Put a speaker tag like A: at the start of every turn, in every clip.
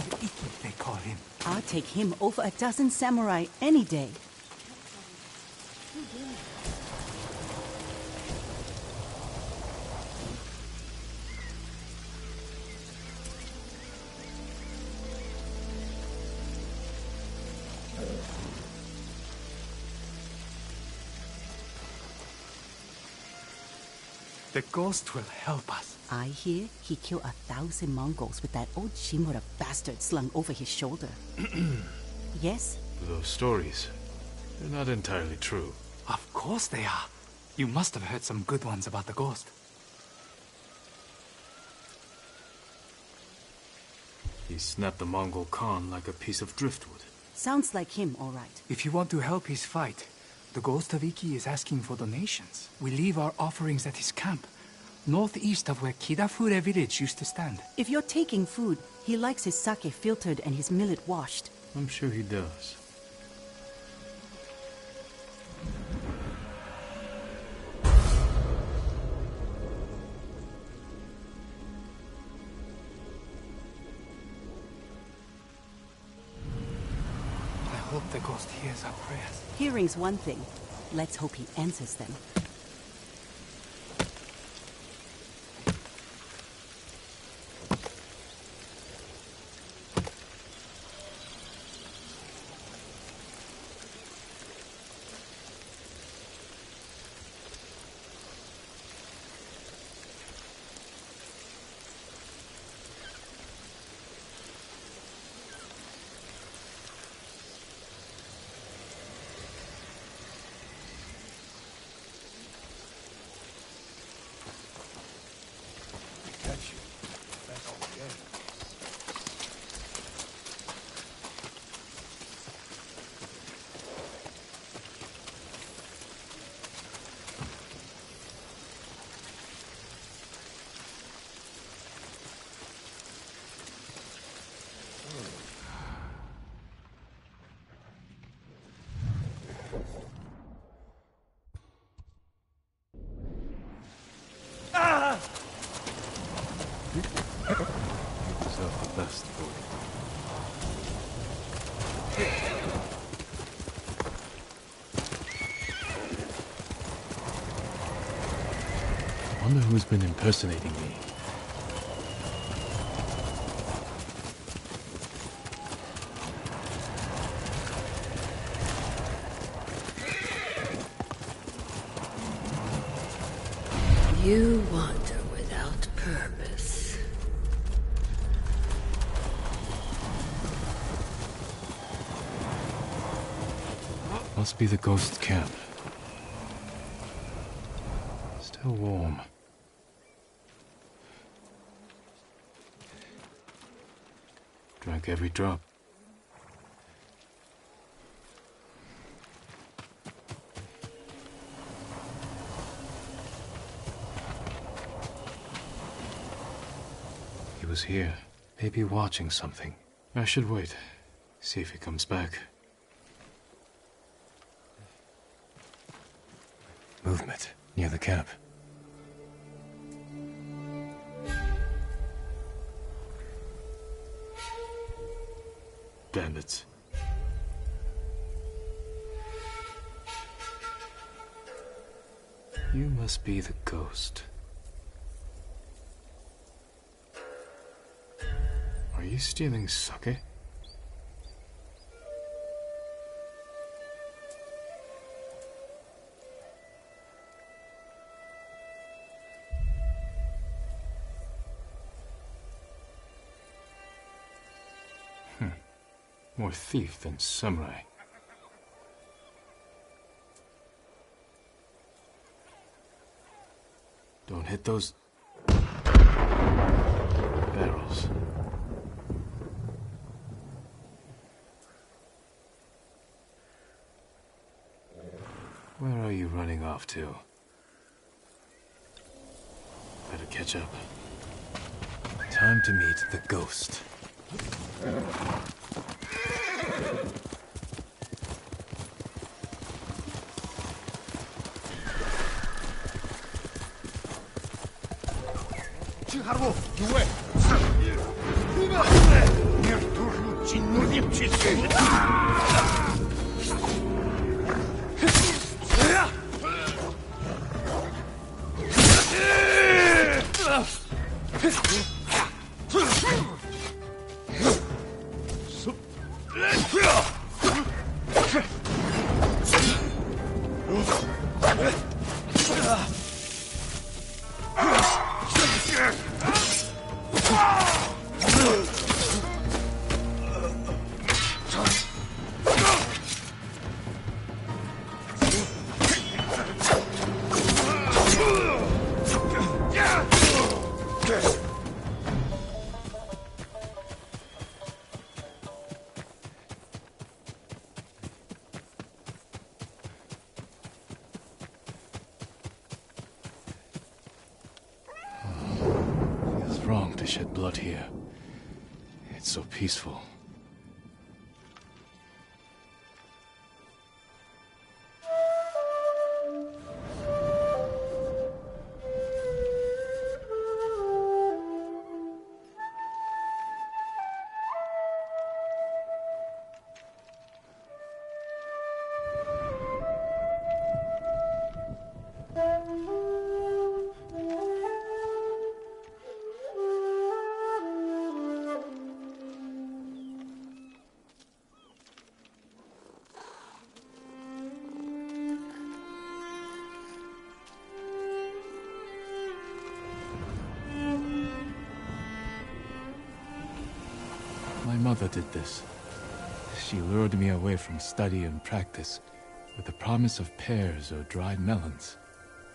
A: Iki, they call him.
B: I'll take him over a dozen samurai any day.
A: The ghost will help us.
B: I hear he killed a thousand Mongols with that old Shimura bastard slung over his shoulder. yes?
C: Those stories, they're not entirely true.
A: Of course they are. You must have heard some good ones about the ghost.
C: He snapped the Mongol Khan like a piece of driftwood.
B: Sounds like him, all right.
A: If you want to help his fight, the Ghost of Iki is asking for donations. We leave our offerings at his camp, northeast of where Kidafure village used to stand.
B: If you're taking food, he likes his sake filtered and his millet washed.
C: I'm sure he does.
A: I hope the ghost hears our prayers.
B: Hearing's one thing. Let's hope he answers them.
D: Catch you. That's okay.
C: Yourself the best, boy. Wonder who's been impersonating me.
E: You wander without purpose.
C: Must be the ghost camp. Every drop. He was here, maybe watching something. I should wait, see if he comes back. Movement near the camp. Must be the ghost. Are you stealing sake? Hmm. More thief than samurai. Hit those barrels. Where are you running off to? Better catch up. Time to meet the ghost. Did this. She lured me away from study and practice with the promise of pears or dried melons,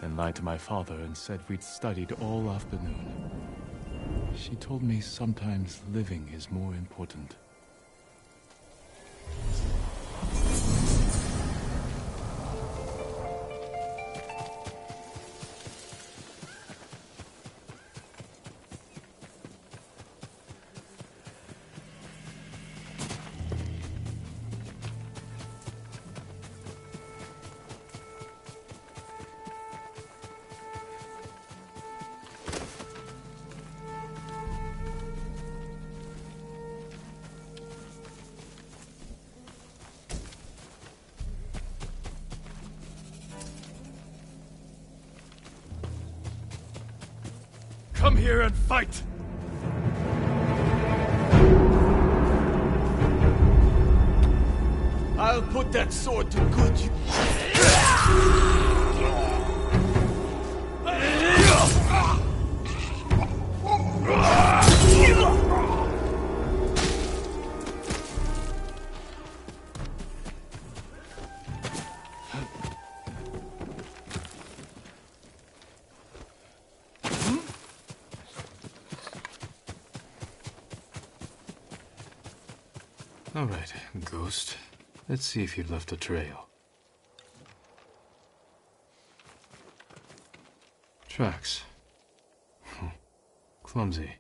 C: then lied to my father and said we'd studied all afternoon. She told me sometimes living is more important. See if you'd left a trail. Tracks. Clumsy.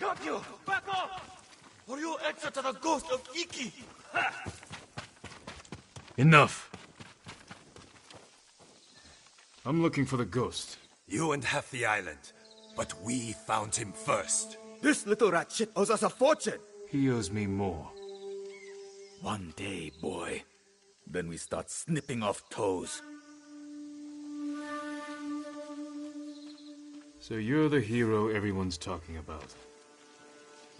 F: Got you! Back off! Or you to the ghost of Iki!
C: Enough! I'm looking for the ghost.
G: You and half the island, but we found him first.
H: This little rat shit owes us a fortune.
C: He owes me more.
H: One day, boy. Then we start snipping off toes.
C: So you're the hero everyone's talking about.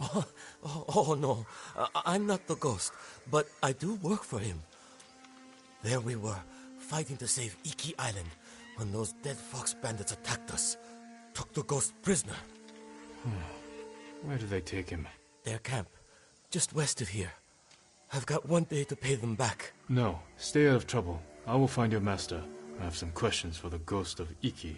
D: Oh, oh, no, I- I'm not the ghost, but I do work for him. There we were, fighting to save Iki Island, when those dead fox bandits attacked us. Took the ghost prisoner. Hmm.
C: Where do they take him?
D: Their camp, just west of here. I've got one day to pay them back.
C: No, stay out of trouble. I will find your master. I have some questions for the ghost of Iki.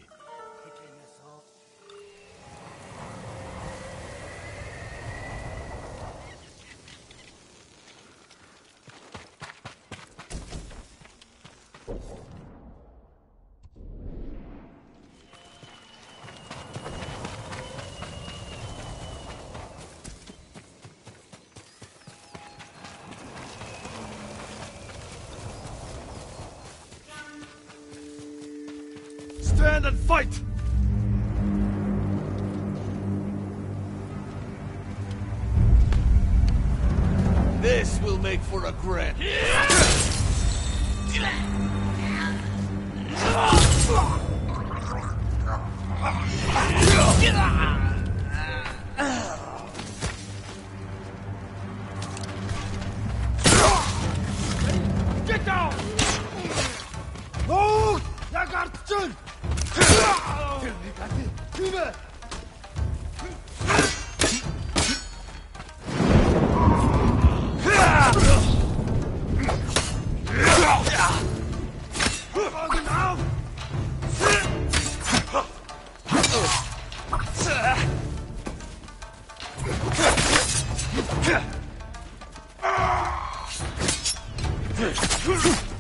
C: Huh?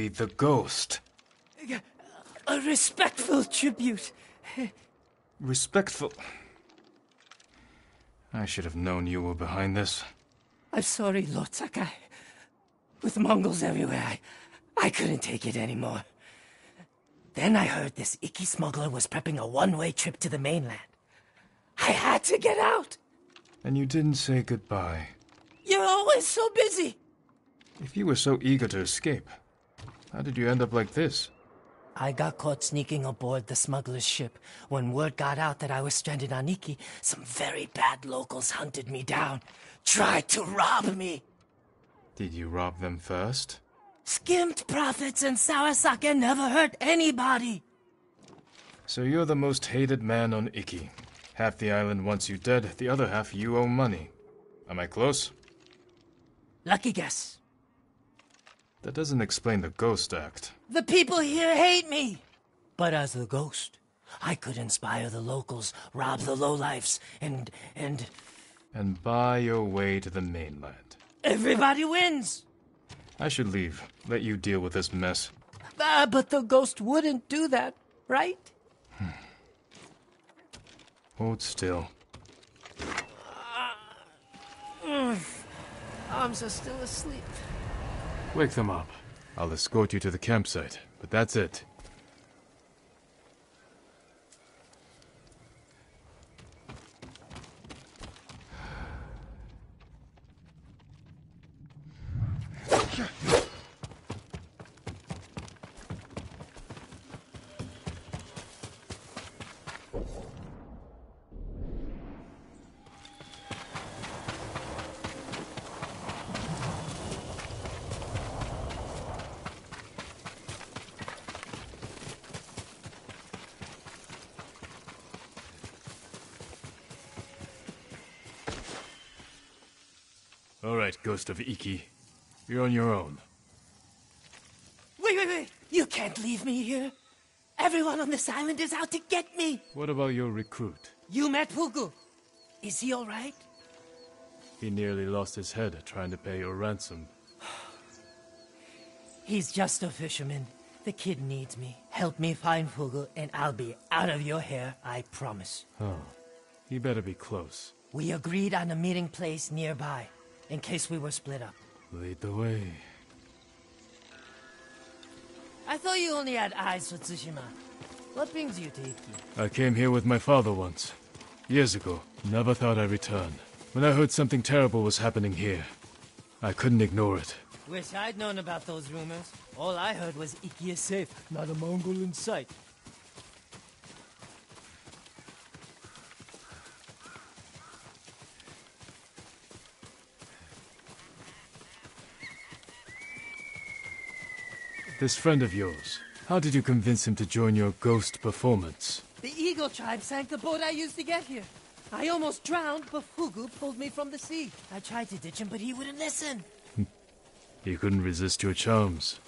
C: Be the ghost.
I: A respectful tribute.
C: Respectful. I should have known you were behind this.
I: I'm sorry, Lord Sakai. With Mongols everywhere, I, I couldn't take it anymore. Then I heard this Iki smuggler was prepping a one-way trip to the mainland. I had to get out.
C: And you didn't say goodbye.
I: You're always so busy.
C: If you were so eager to escape, how did you end up like this?
I: I got caught sneaking aboard the smuggler's ship. When word got out that I was stranded on Iki, some very bad locals hunted me down, tried to rob me.
C: Did you rob them first?
I: Skimmed profits and Sawasaka never hurt anybody.
C: So you're the most hated man on Iki. Half the island wants you dead, the other half you owe money. Am I close?
I: Lucky guess.
C: That doesn't explain the Ghost Act.
I: The people here hate me. But as the ghost, I could inspire the locals, rob the lowlifes, and and
C: And buy your way to the mainland.
I: everybody wins.
C: I should leave. Let you deal with this mess.
I: Ah, but the ghost wouldn't do that, right?
C: Hold still.
I: Arms are still asleep.
C: Wake them up. I'll escort you to the campsite, but that's it. Ghost of Iki. You're on your own.
I: Wait, wait, wait! You can't leave me here. Everyone on this island is out to get me.
C: What about your recruit?
I: You met Fugu. Is he all right?
C: He nearly lost his head trying to pay your ransom.
I: He's just a fisherman. The kid needs me. Help me find Fugu, and I'll be out of your hair, I promise.
C: Oh. you better be close.
I: We agreed on a meeting place nearby, in case we were split up.
C: Lead the way.
I: I thought you only had eyes for Tsushima. What brings you to Iki?
C: I came here with my father once. Years ago. Never thought I'd return. When I heard something terrible was happening here, I couldn't ignore it.
I: Wish I'd known about those rumors. All I heard was Iki is safe, not a Mongol in sight.
C: This friend of yours, how did you convince him to join your ghost performance?
I: The Eagle tribe sank the boat I used to get here. I almost drowned, but Fugu pulled me from the sea. I tried to ditch him, but he wouldn't listen.
C: You couldn't resist your charms.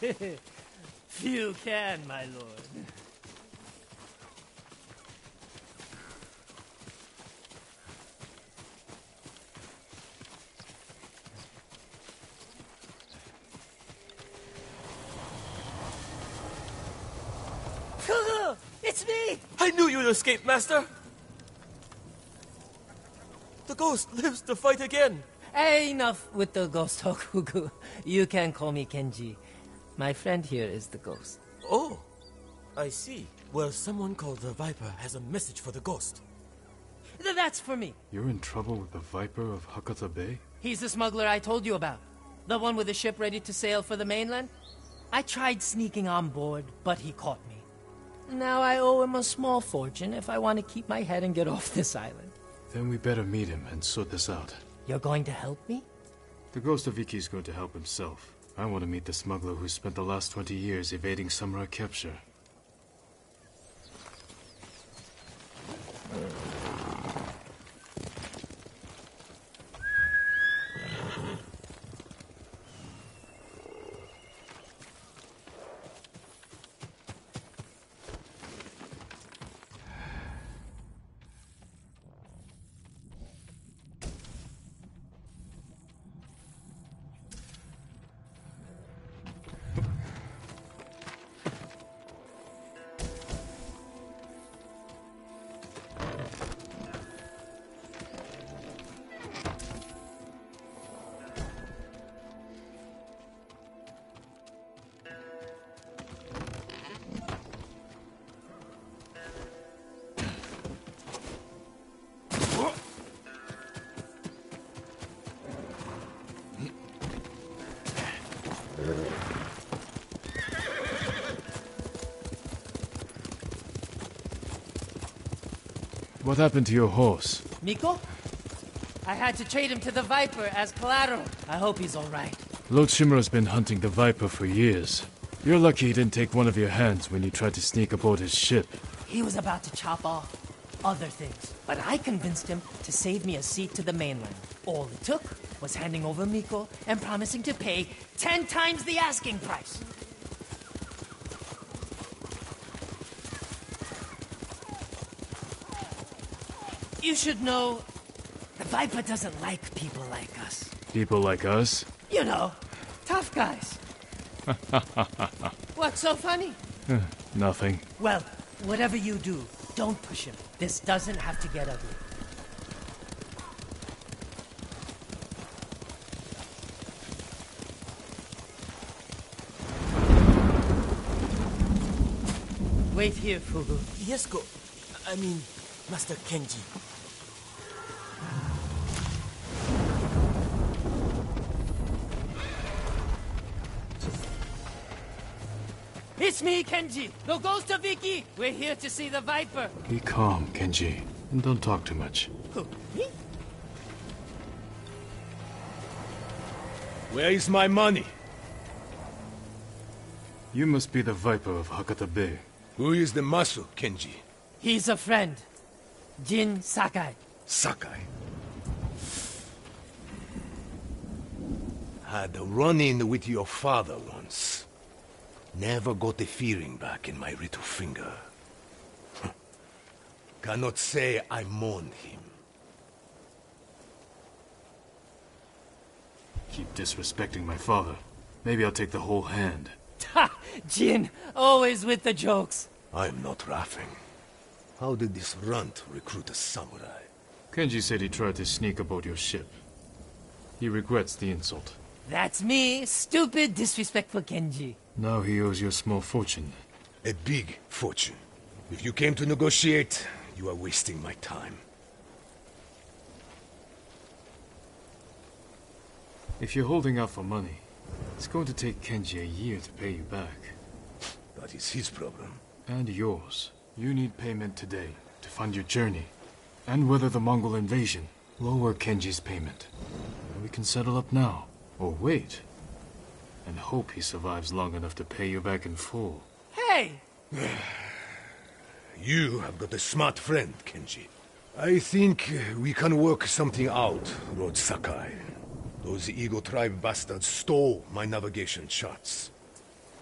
I: Few can, my lord. Fugu! It's me! I knew you'd escape, Master! The ghost lives to fight again! Hey, enough with the ghost talk, Fugu. You can call me Kenji. My friend here is the ghost. Oh, I see. Well, someone called the Viper has a message for the ghost. Th- That's for me.
C: You're in trouble with the Viper of Hakata Bay?
I: He's the smuggler I told you about. The one with the ship ready to sail for the mainland. I tried sneaking on board, but he caught me. Now I owe him a small fortune if I want to keep my head and get off this island.
C: Then we better meet him and sort this out.
I: You're going to help me?
C: The ghost of Iki is going to help himself. I want to meet the smuggler who spent the last 20 years evading samurai capture. What happened to your horse?
I: Miko? I had to trade him to the Viper as collateral. I hope he's alright.
C: Lord Shimura's been hunting the Viper for years. You're lucky he didn't take one of your hands when you tried to sneak aboard his ship.
I: He was about to chop off other things, but I convinced him to save me a seat to the mainland. All it took was handing over Miko and promising to pay ten times the asking price. You should know the Viper doesn't like people like us.
C: People like us?
I: You know, tough guys. What's so funny?
C: Nothing.
I: Well, whatever you do, don't push him. This doesn't have to get ugly. Wait here, Fugu. Yes, go. I mean, Master Kenji. It's me, Kenji, the ghost of Iki. We're here to see the Viper.
C: Be calm, Kenji, and don't talk too much.
I: Who? Me?
G: Where is my money?
C: You must be the Viper of Hakata Bay.
G: Who is the Masu, Kenji?
I: He's a friend. Jin Sakai.
G: Sakai. Had a run-in with your father once. Never got the feeling back in my little finger. Cannot say I mourn him.
C: Keep disrespecting my father. Maybe I'll take the whole hand.
I: Ha! Jin, always with the jokes.
G: I'm not laughing. How did this runt recruit a samurai?
C: Kenji said he tried to sneak aboard your ship. He regrets the insult.
I: That's me, stupid, disrespectful Kenji.
C: Now he owes you a small fortune.
G: A big fortune. If you came to negotiate, you are wasting my time.
C: If you're holding out for money, it's going to take Kenji a year to pay you back.
G: That is his problem.
C: And yours. You need payment today to fund your journey. And weather the Mongol invasion. Lower Kenji's payment. And we can settle up now. Or wait. And hope he survives long enough to pay you back in full.
I: Hey!
G: You have got a smart friend, Kenji. I think we can work something out, Lord Sakai. Those Eagle Tribe bastards stole my navigation charts.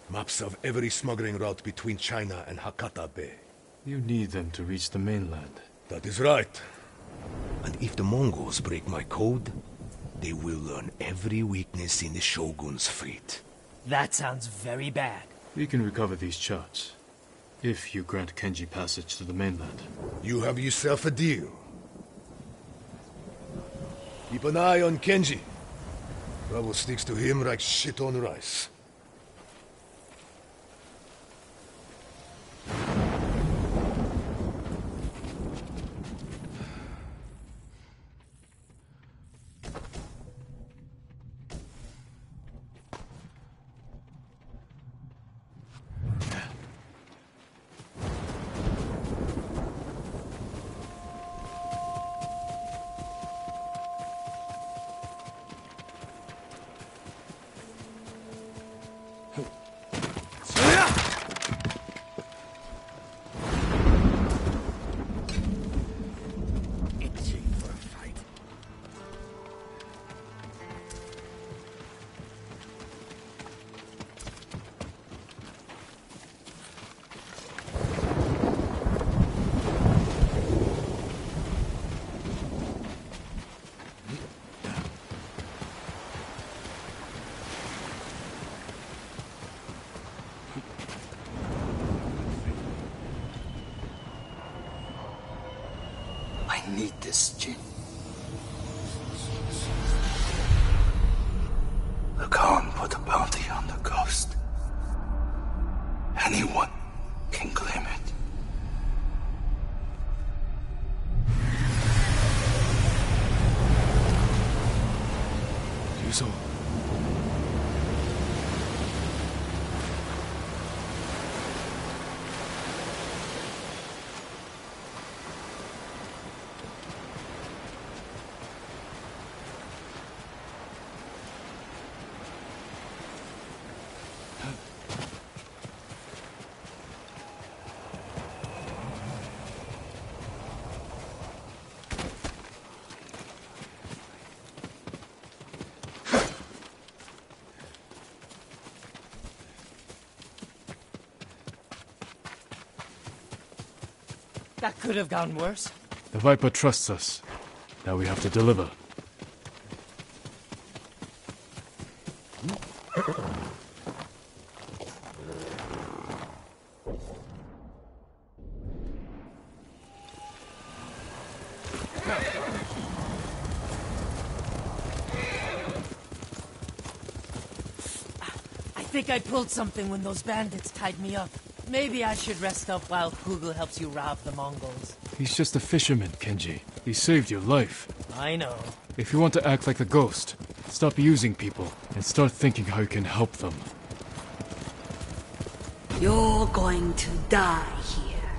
G: Maps of every smuggling route between China and Hakata Bay.
C: You need them to reach the mainland.
G: That is right. And if the Mongols break my code, they will learn every weakness in the Shogun's fleet.
I: That sounds very bad.
C: We can recover these charts. If you grant Kenji passage to the mainland.
G: You have yourself a deal. Keep an eye on Kenji. Trouble sticks to him like shit on rice.
I: That could have gone worse.
C: The Viper trusts us. Now we have to deliver.
I: I think I pulled something when those bandits tied me up. Maybe I should rest up while Fugu helps you rob the Mongols.
C: He's just a fisherman, Kenji. He saved your life.
I: I know.
C: If you want to act like the ghost, stop using people and start thinking how you can help them.
E: You're going to die here.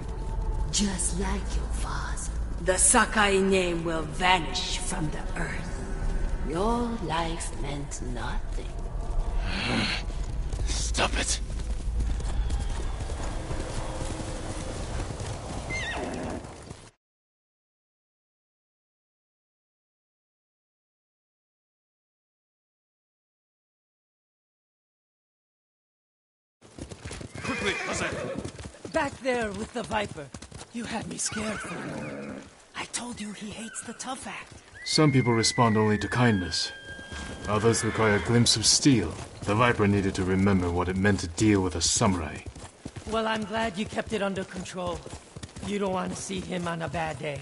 E: Just like your father. The Sakai name will vanish from the earth. Your life meant nothing.
C: Stop it.
J: Quickly, Hazen!
I: Back there with the Viper. You had me scared for moment. I told you he hates the tough act.
C: Some people respond only to kindness. Others require a glimpse of steel. The Viper needed to remember what it meant to deal with a samurai.
I: Well, I'm glad you kept it under control. You don't want to see him on a bad day.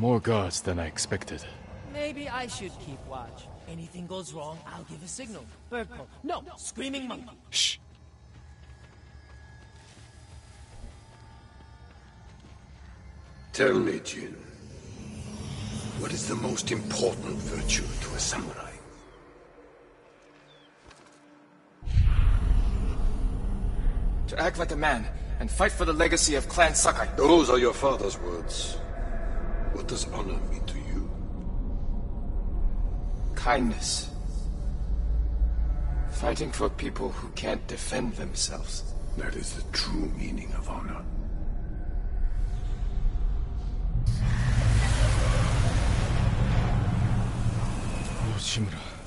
C: More guards than I expected.
I: Maybe I should keep watch. Anything goes wrong, I'll give a signal. Bird call. No, screaming monkey.
C: Shh.
G: Tell me, Jin. What is the most important virtue to a samurai?
K: To act like a man and fight for the legacy of Clan Sakai.
G: Those are your father's words. What does honor mean to you?
K: kindness. Fighting for people who can't defend themselves.
L: That is the true meaning of honor.
C: Oh, Shimura.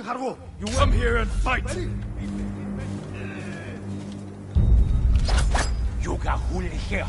H: Chiharu, you come here and fight!
L: Yuga huli here.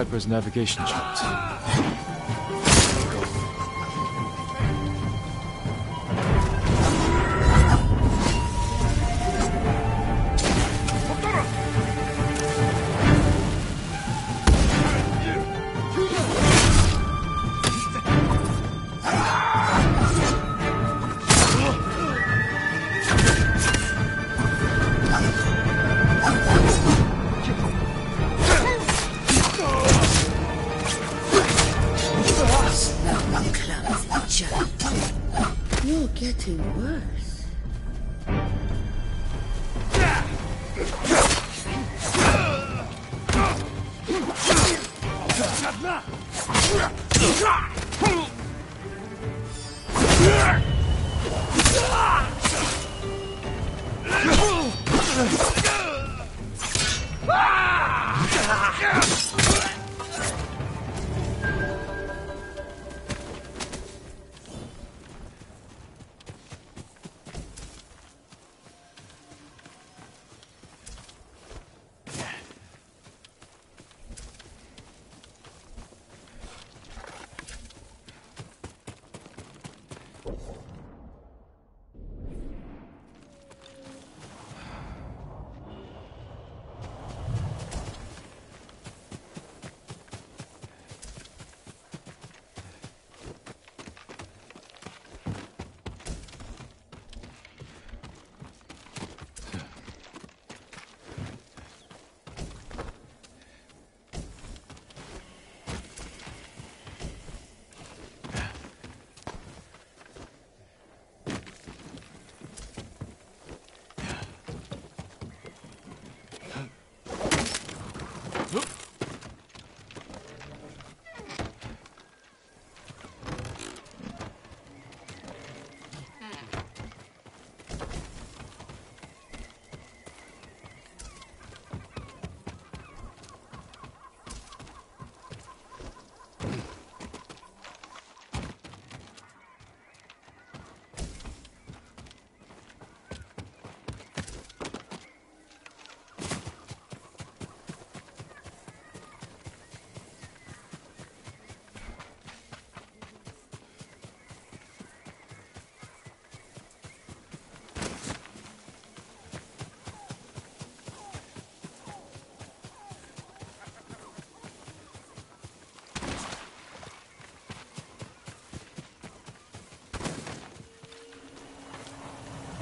E: Viper's navigation charts.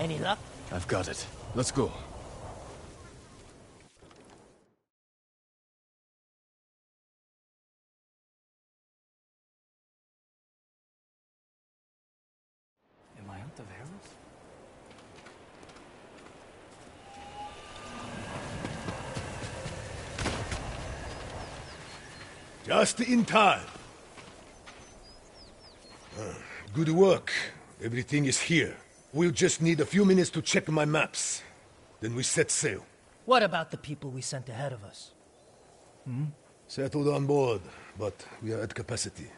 I: Any luck?
C: I've got it. Let's go.
A: Am I out of arrows?
G: Just in time. Good work. Everything is here. We'll just need a few minutes to check my maps. Then we set sail.
I: What about the people we sent ahead of us? Hmm?
G: Settled on board, but we are at capacity.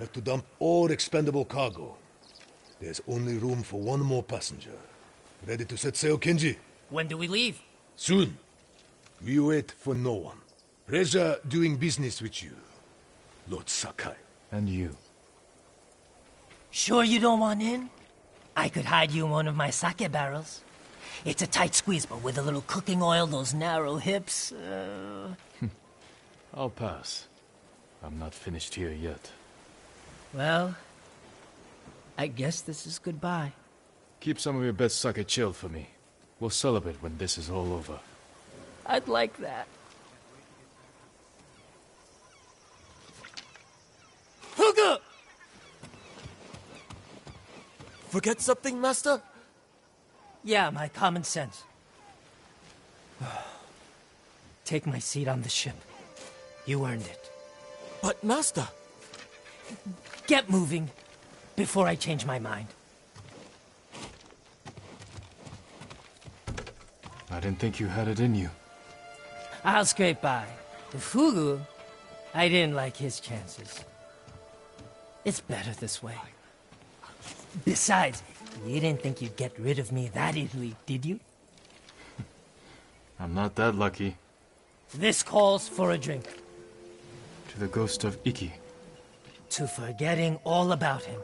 G: Have to dump all expendable cargo. There's only room for one more passenger. Ready to set sail, Kenji?
I: When do we leave?
G: Soon. We wait for no one. Pleasure doing business with you, Lord Sakai.
C: And you.
I: Sure you don't want in? I could hide you in one of my sake barrels. It's a tight squeeze, but with a little cooking oil, those narrow hips. Uh...
C: I'll pass. I'm not finished here yet.
I: Well, I guess this is goodbye.
C: Keep some of your best sake chilled for me. We'll celebrate when this is all over.
I: I'd like that.
D: Forget something, Master?
I: Yeah, my common sense. Take my seat on the ship. You earned it.
D: But, Master...
I: Get moving before I change my mind.
C: I didn't think you had it in you.
I: I'll scrape by. The Fugu, I didn't like his chances. It's better this way. Besides, you didn't think you'd get rid of me that easily, did you?
C: I'm not that lucky.
I: This calls for a drink.
C: To the ghost of Iki.
I: To forgetting all about him.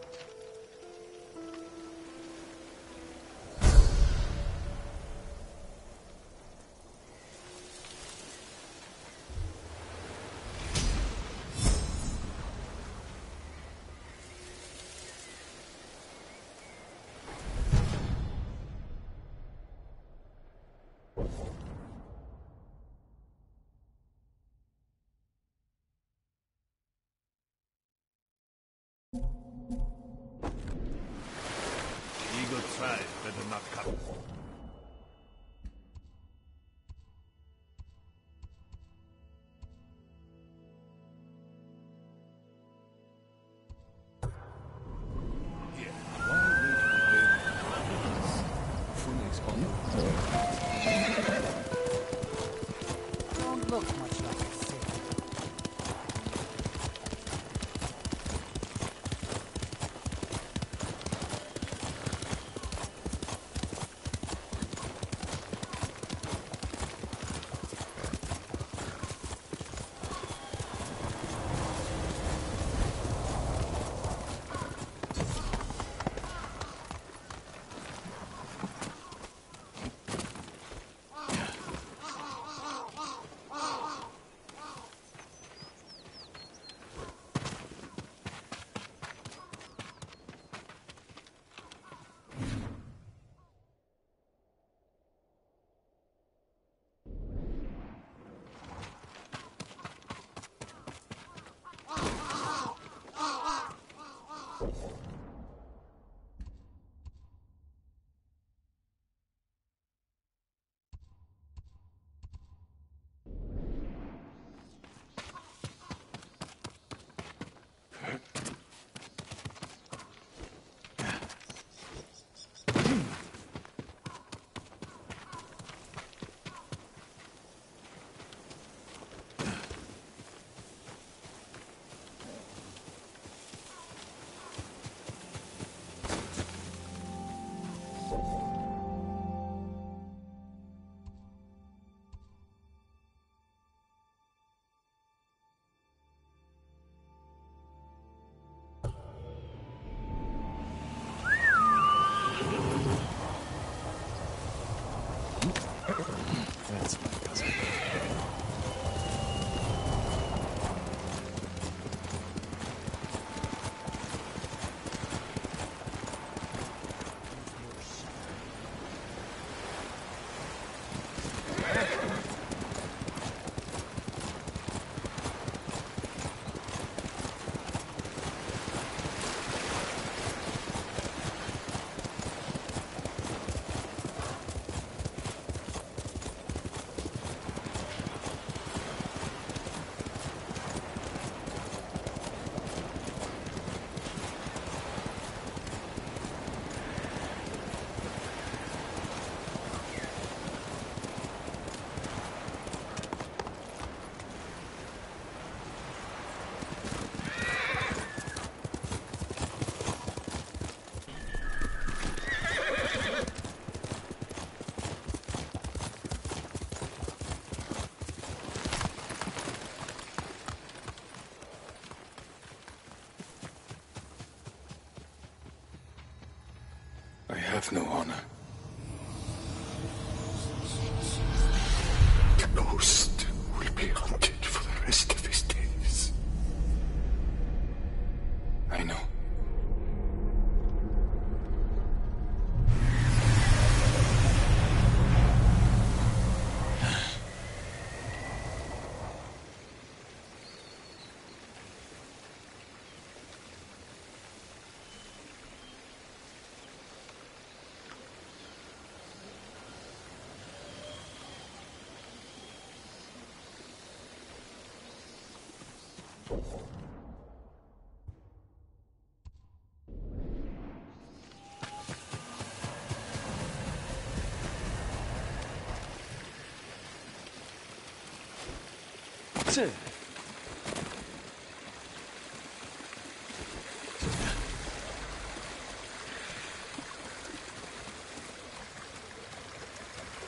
H: No honor.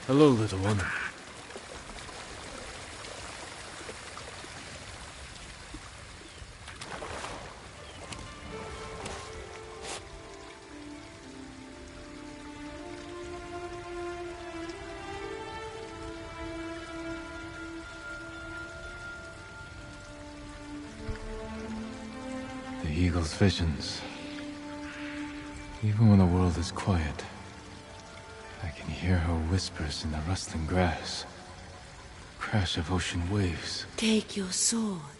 C: Hello, little one. Visions. Even when the world is quiet, I can hear her whispers in the rustling grass. Crash of ocean waves.
E: Take your sword.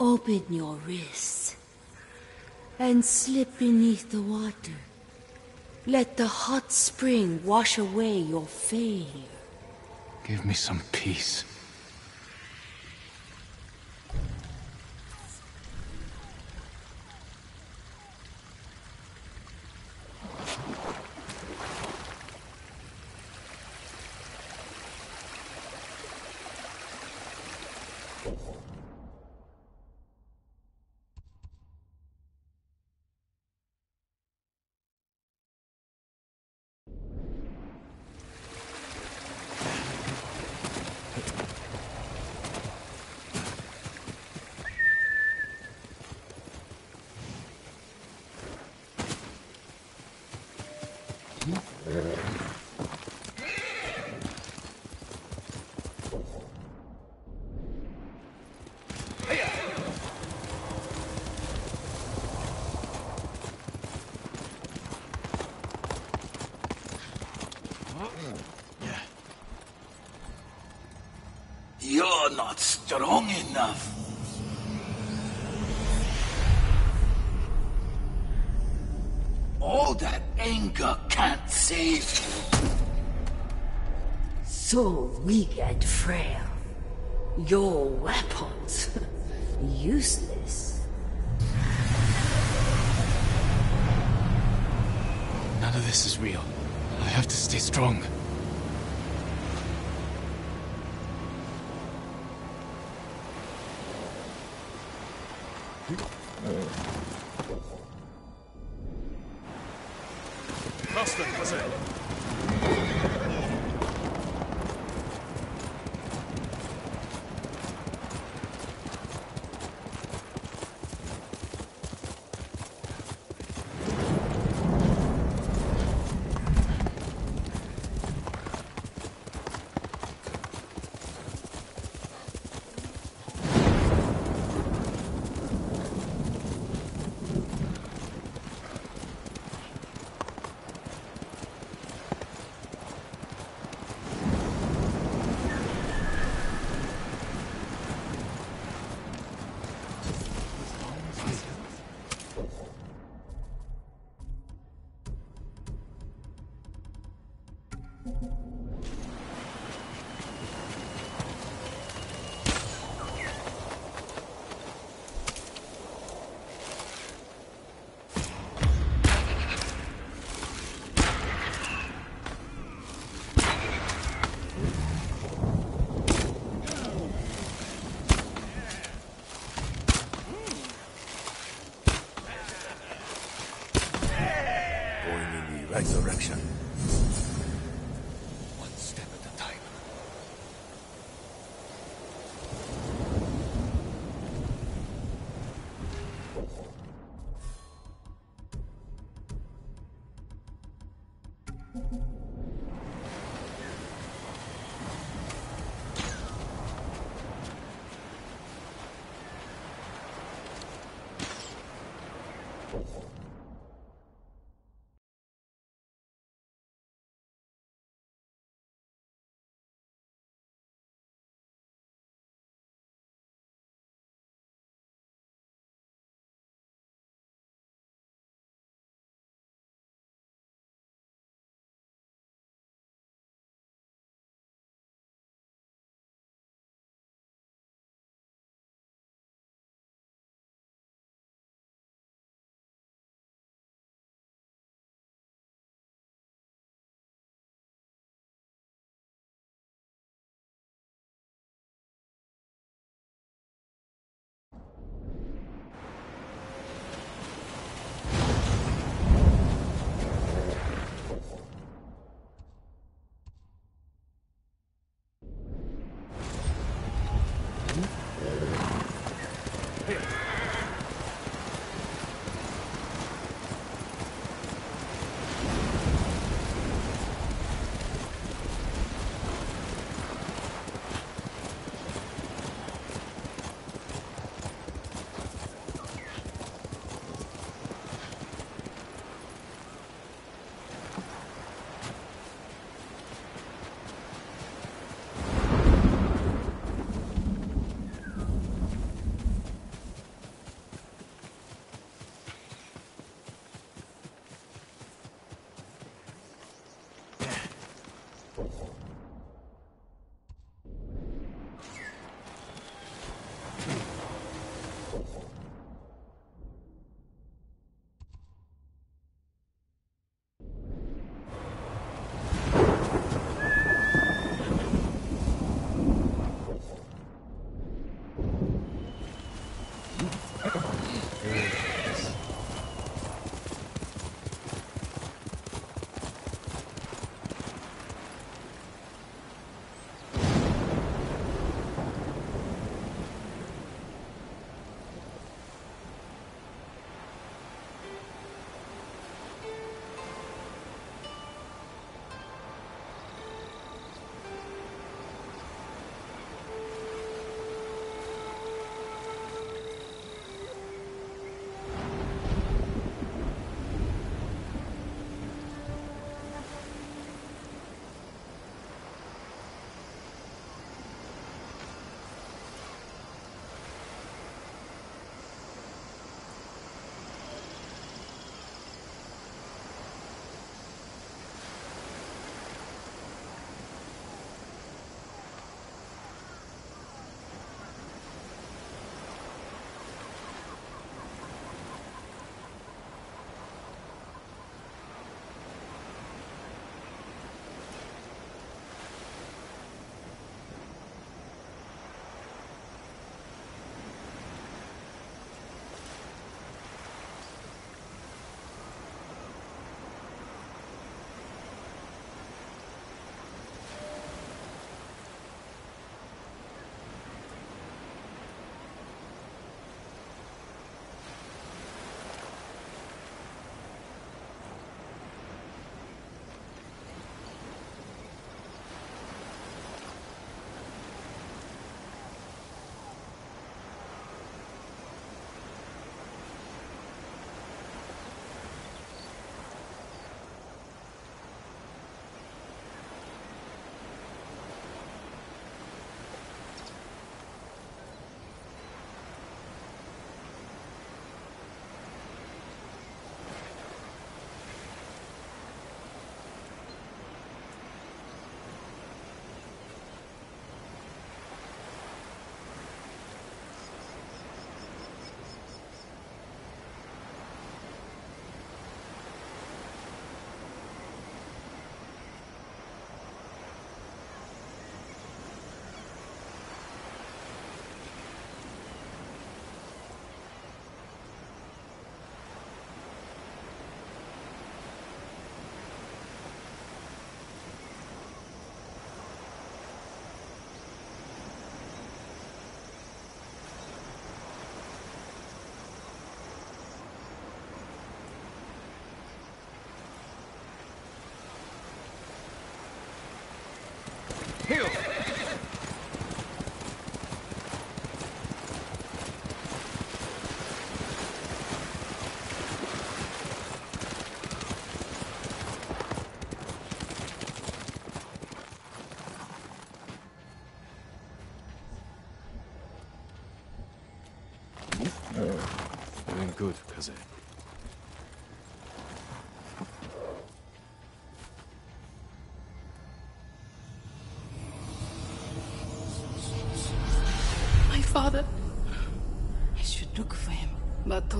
E: Open your wrists. And slip beneath the water. Let the hot spring wash away your failure.
C: Give me some peace.
M: You're not strong enough. All that anger can't save you.
E: So weak and frail. Your weapons. Useless.
C: None of this is real. I have to stay strong.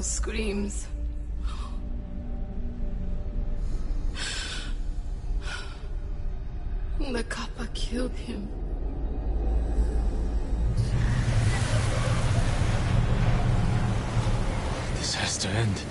N: Screams. The Kappa killed him.
C: This has to end.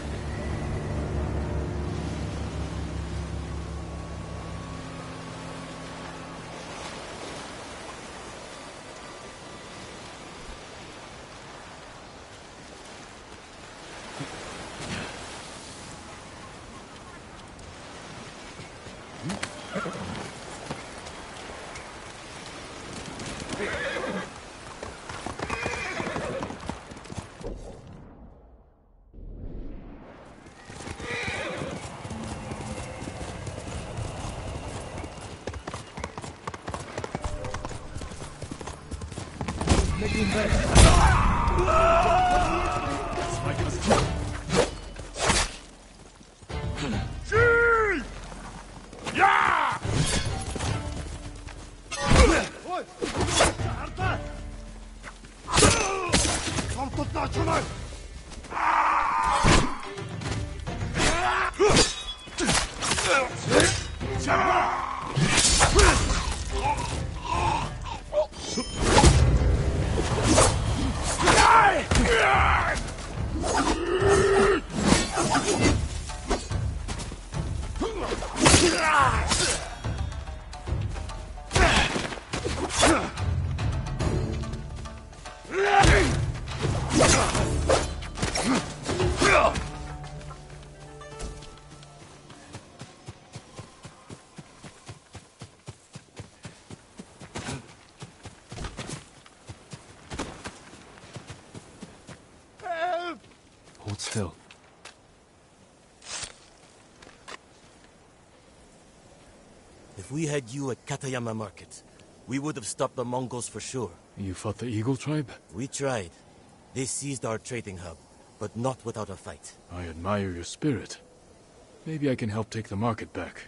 C: Hold
D: we had you at Katayama Market, we would have stopped the Mongols for sure.
C: You fought the Eagle tribe?
D: We tried. They seized our trading hub, but not without a fight.
C: I admire your spirit. Maybe I can help take the market back.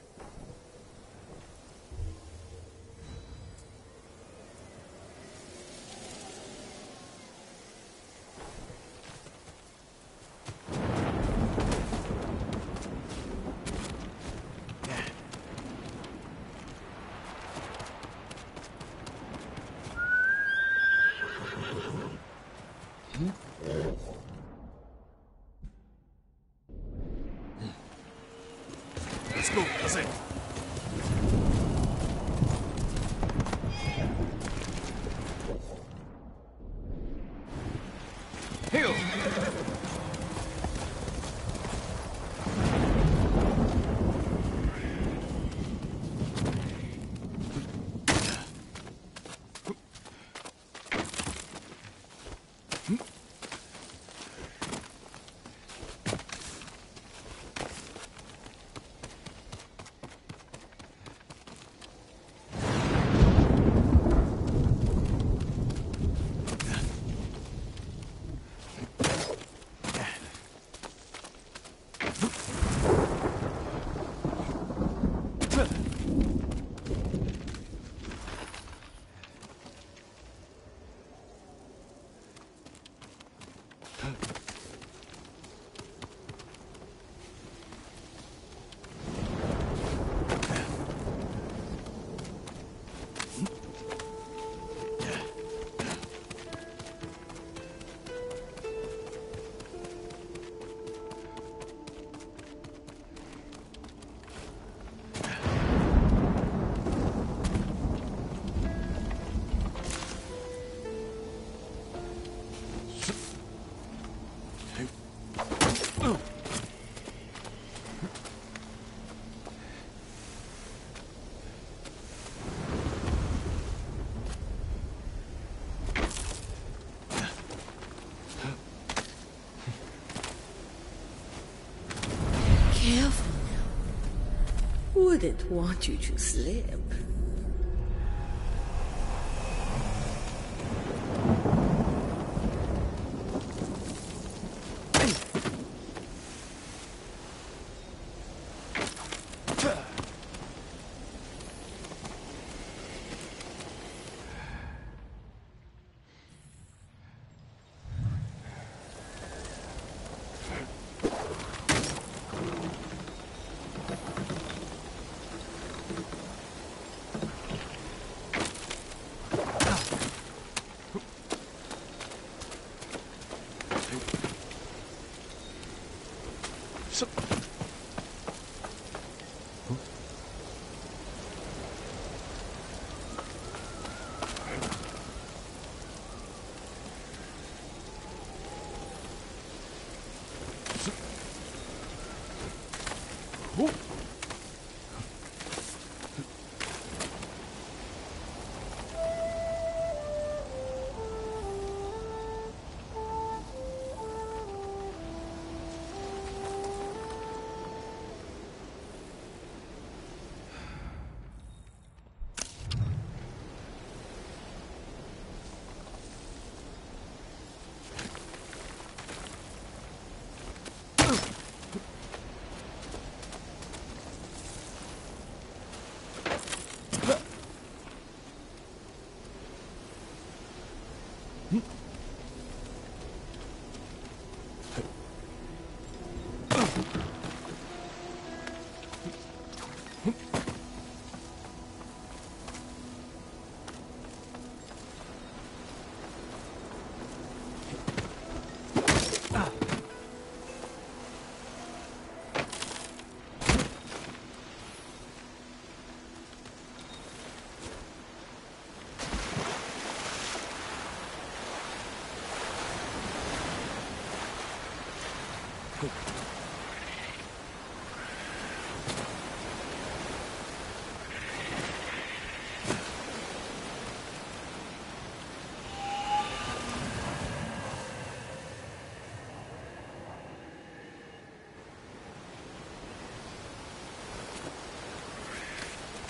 E: Wouldn't want you to slip.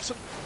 C: Jackson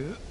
C: え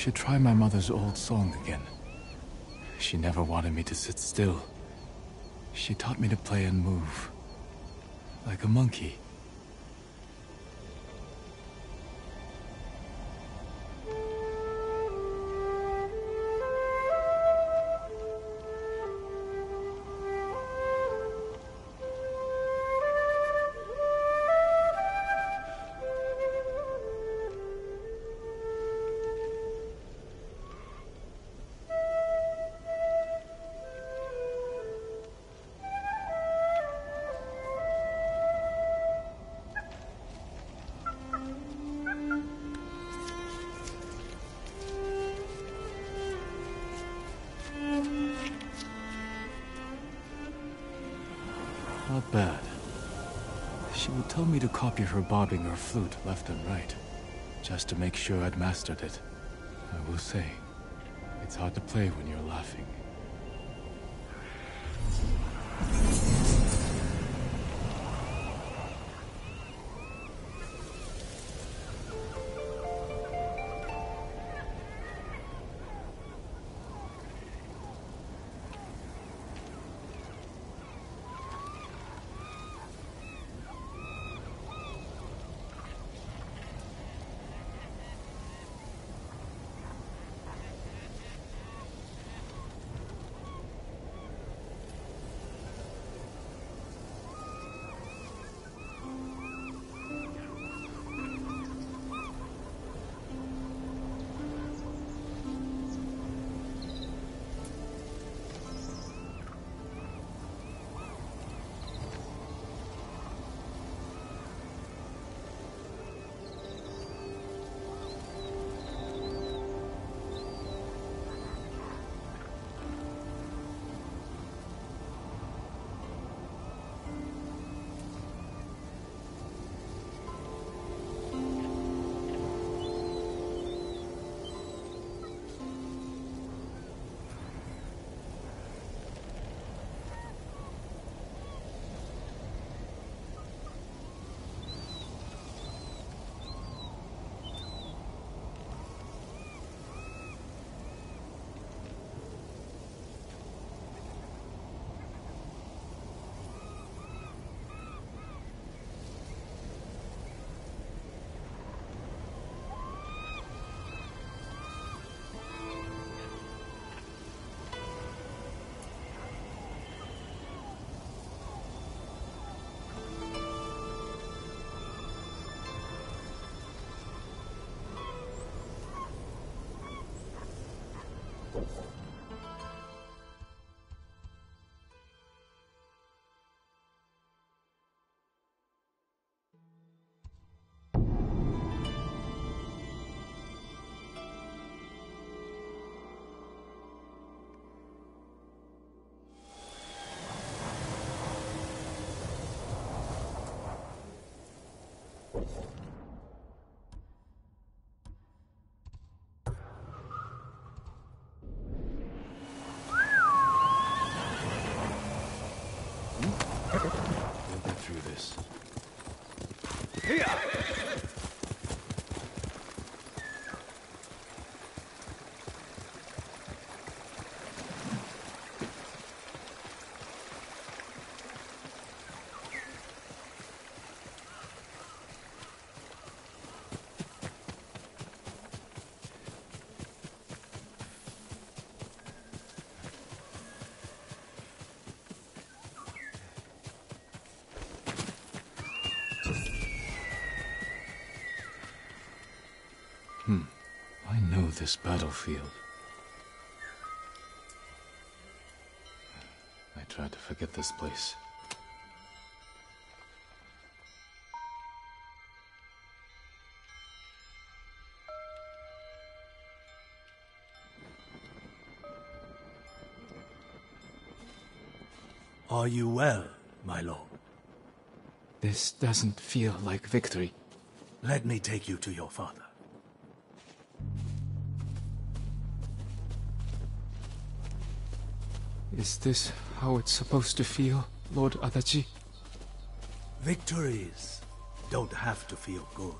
C: should try my mother's old song again. She never wanted me to sit still. She taught me to play and move. Like a monkey. Her bobbing her flute left and right, just to make sure I'd mastered it. I will say, it's hard to play when you're laughing. This battlefield. I tried to forget this place.
G: Are you well, my lord?
O: This doesn't feel like victory.
G: Let me take you to your father.
O: Is this how it's supposed to feel, Lord Adachi?
G: Victories don't have to feel good.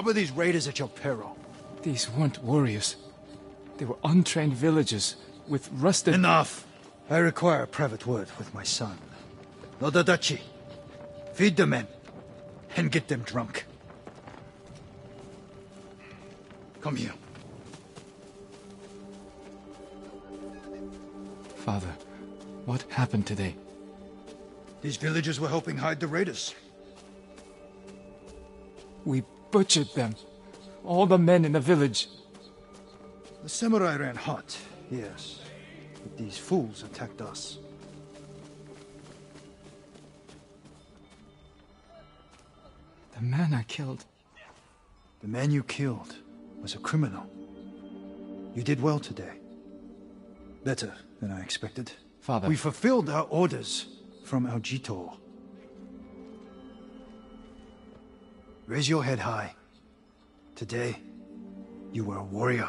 P: Harbor these raiders at your peril.
C: These weren't warriors. They were untrained villagers with rusted...
P: Enough! I require a private word with my son. Nodadachi. Feed the men. And get them drunk. Come here.
C: Father, what happened today?
P: These villagers were helping hide the raiders.
C: We butchered them. All the men in the village.
P: The samurai ran hot, yes. But these fools attacked us.
C: The man I killed.
P: The man you killed was a criminal. You did well today. Better than I expected.
C: Father.
P: We fulfilled our orders from Aljito. Raise your head high. Today, you were a warrior.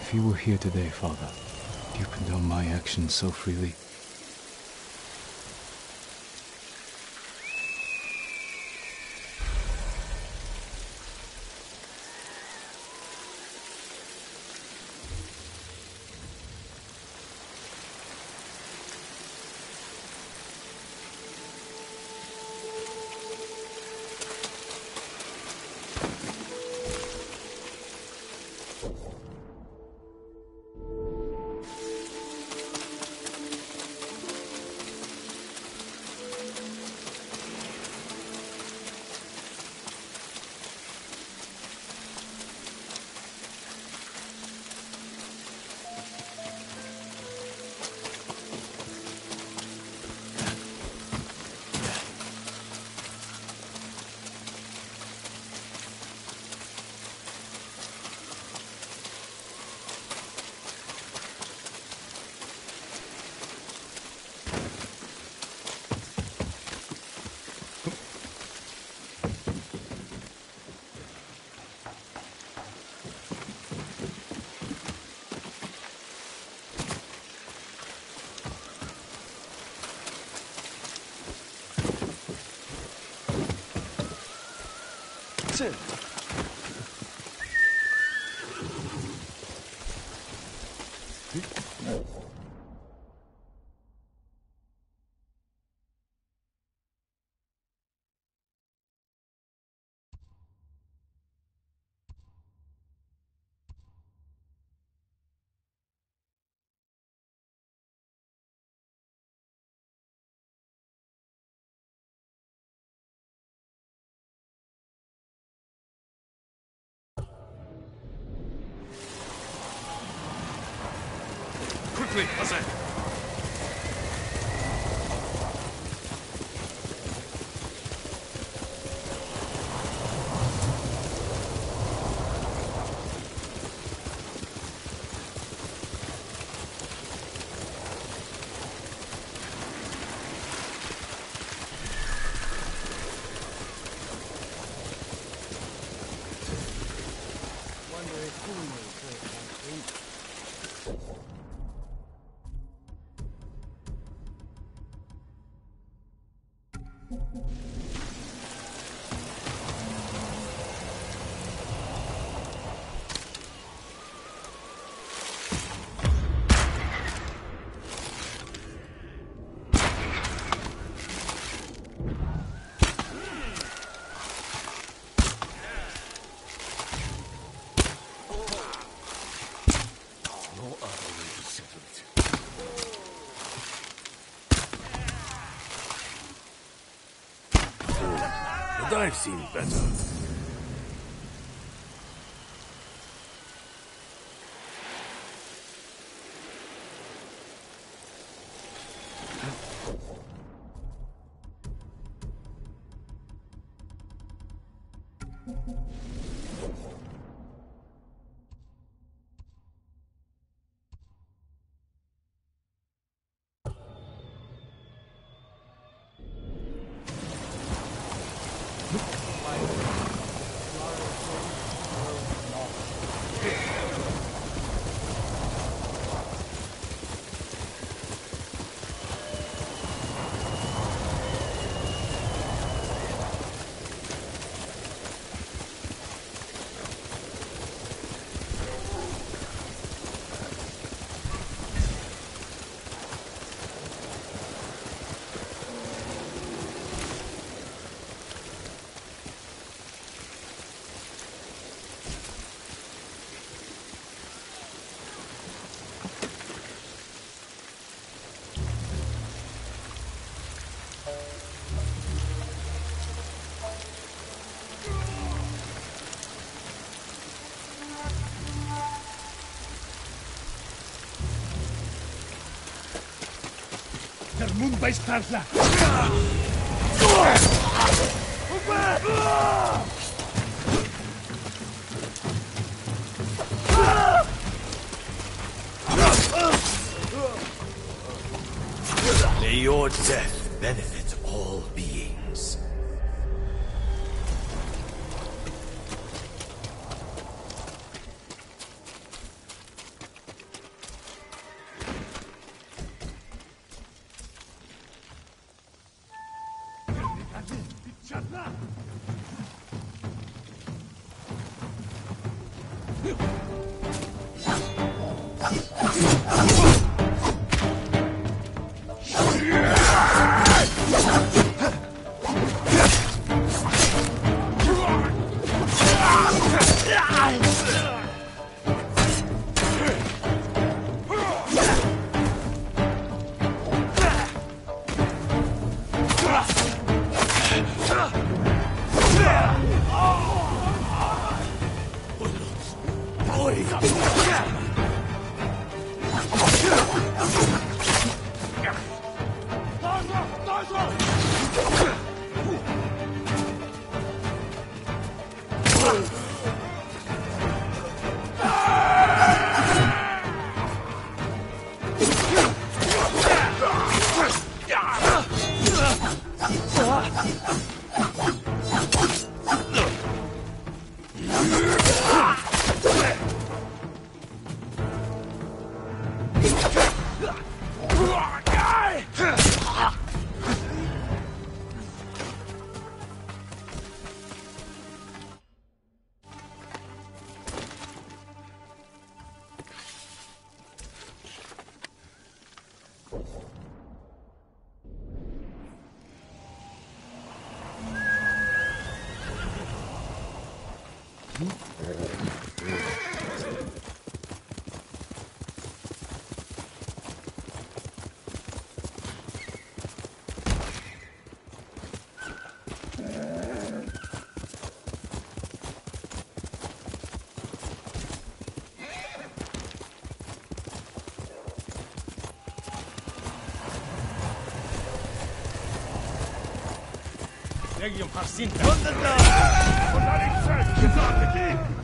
G: If you were here today, Father, you condone my actions so freely?
Q: I've seen better.
R: Mumbai Starla!
G: May your death
L: تخيم حارسين كنت
C: عليك شايف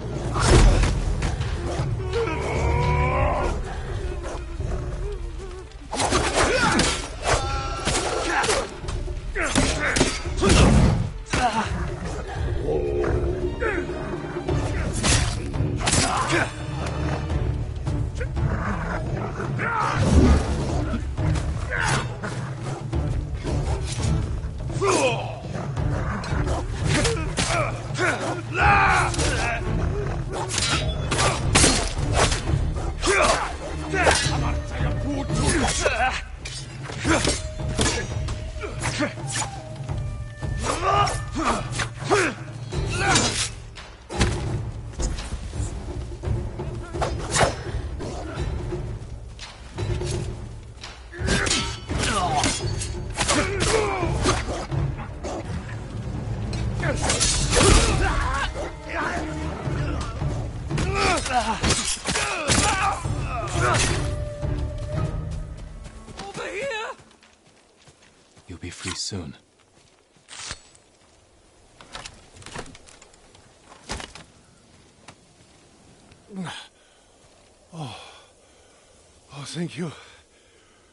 C: thank you.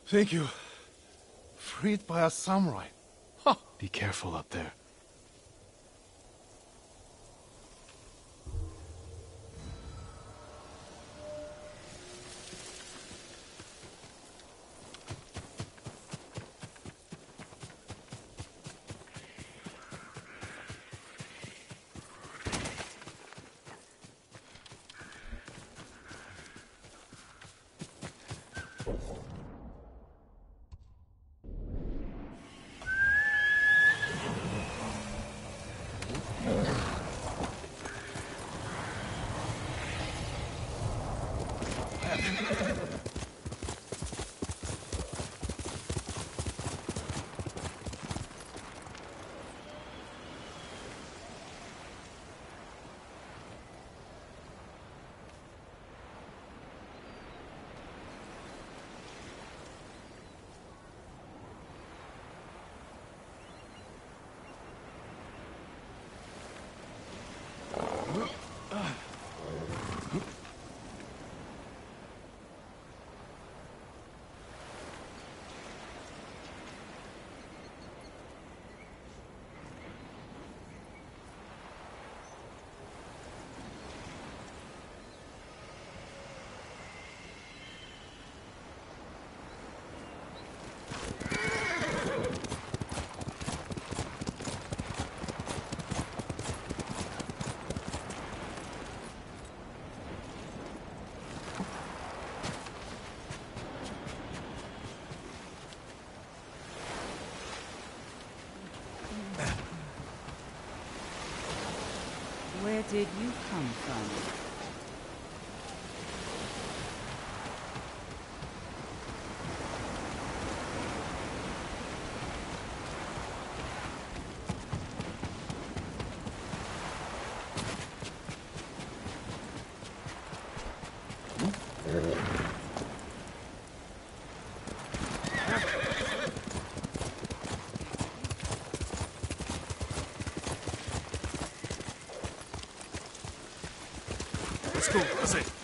C: Thank you. Freed by a samurai.
L: Be careful up there.
B: Did you
H: Let's go. That's it.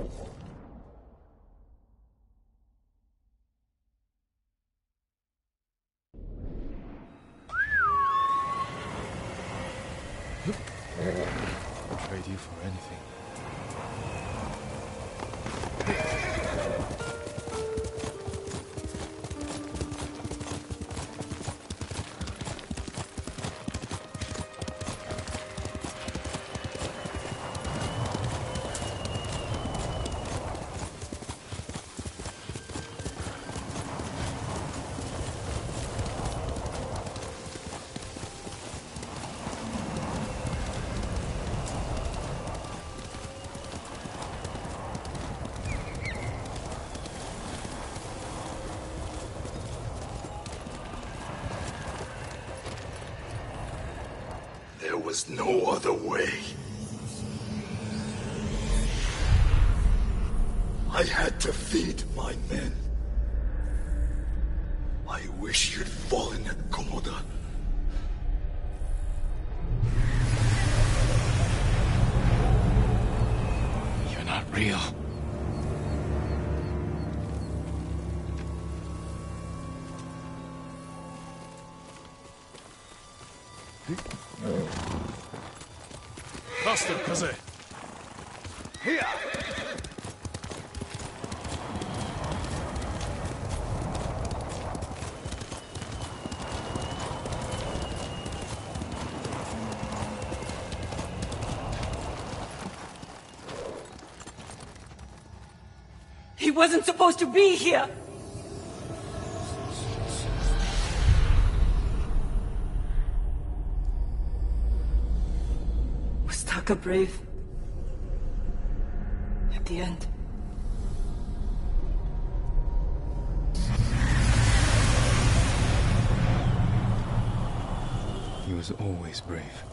C: I'll trade you for anything.
M: There was no other way. I had to feed my men.
S: Wasn't supposed to be here! Was Taka brave? At the end.
C: He was always brave.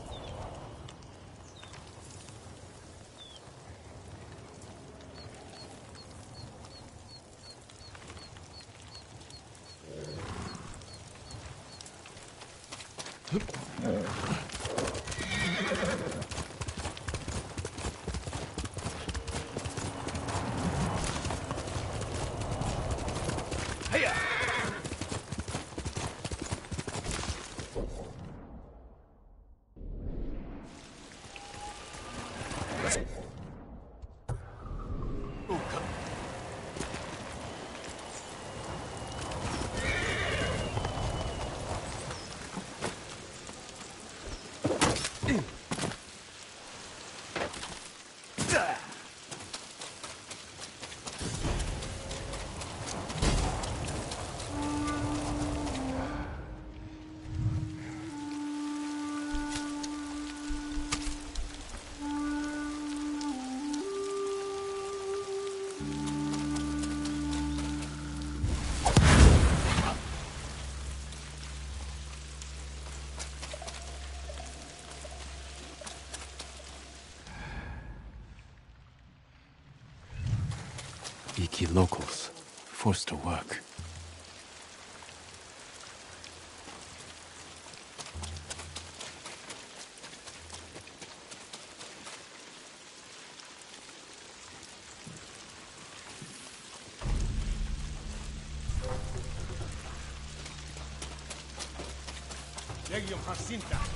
C: Forced to work.
L: Jacinta.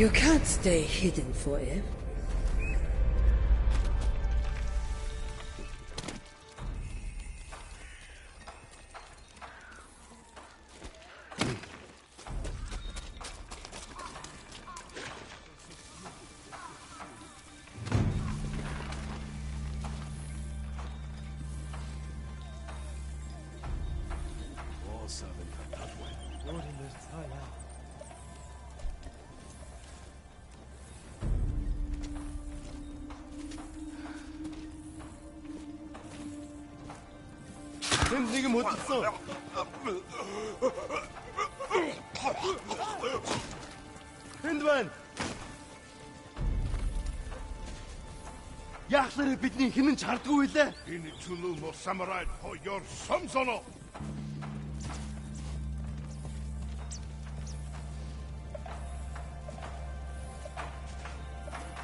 S: You can't stay hidden forever.
L: Seven. In time out? Хүн нэг юм хөдөлсөн. Энд байна. Яахлаар бидний хинэн чардгүй лээ.
T: Энэ чүнүү мо самурай for your somsono.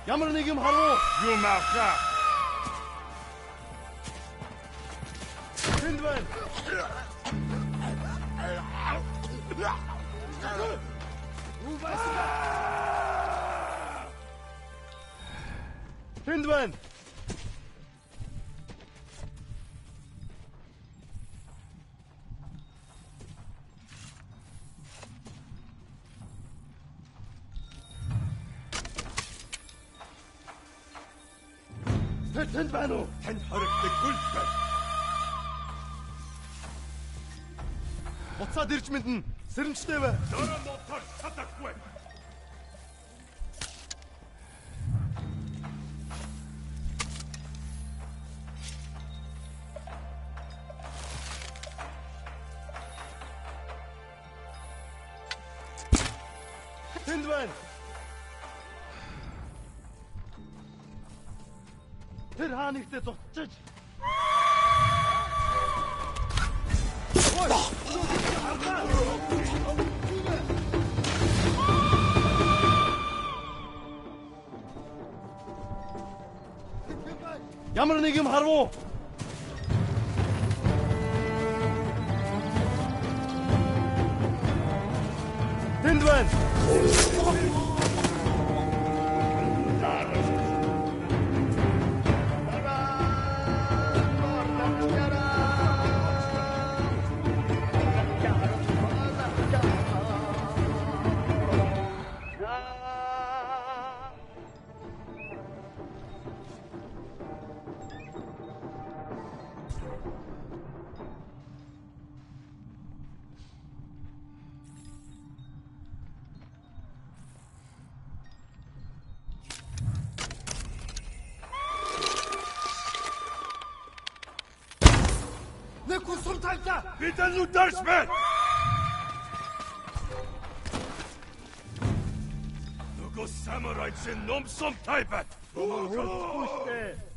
L: Ямар нэг юм харуу.
T: Юу
L: маа хаа. Тань байна уу?
T: Тань хоригддаг гүл байна.
L: Буцаад ирж мэднэ. Сэрэмжтэй бай. Дөрөн бутаа. Хаа нэгтээ зутчих. Ямар нэг юм харав уу? Lou Dirtsman!
T: Samurai's in Nomsom Taipat! Oh, oh, oh, oh,
L: oh.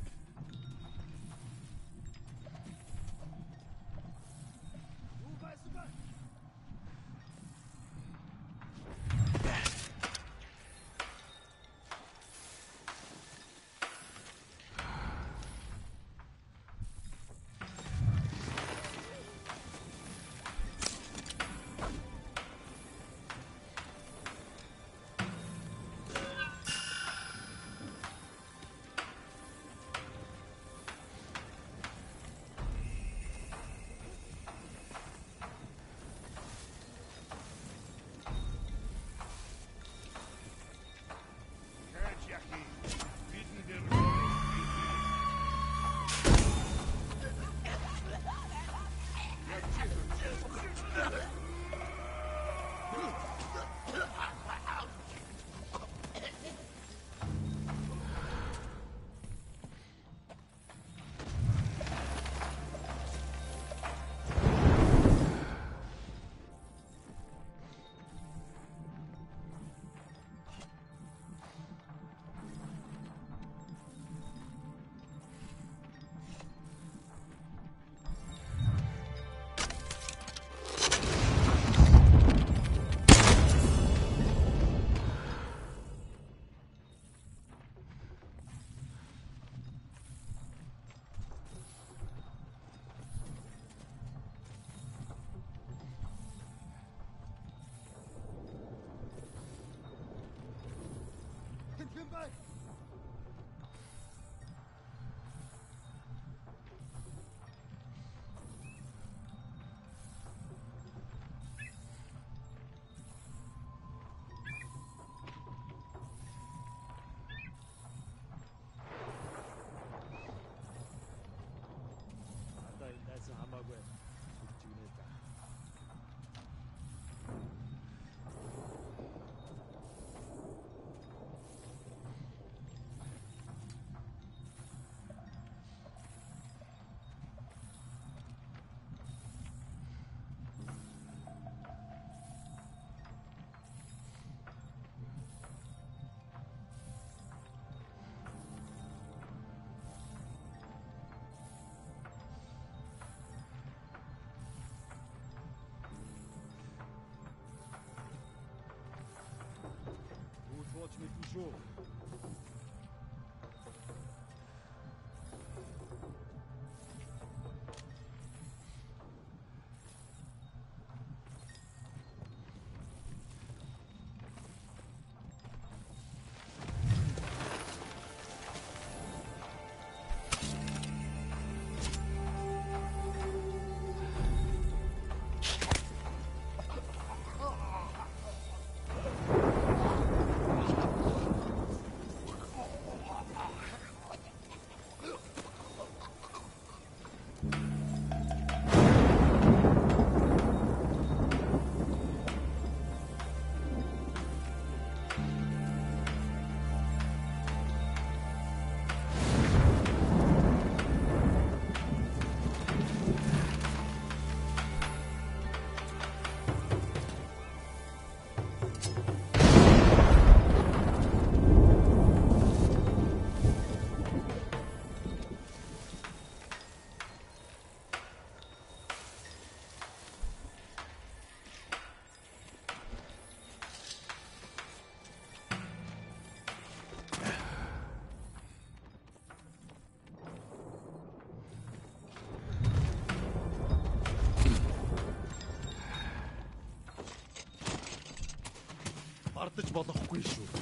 L: tu mets tout chaud. Ардаж болохгүй шүү.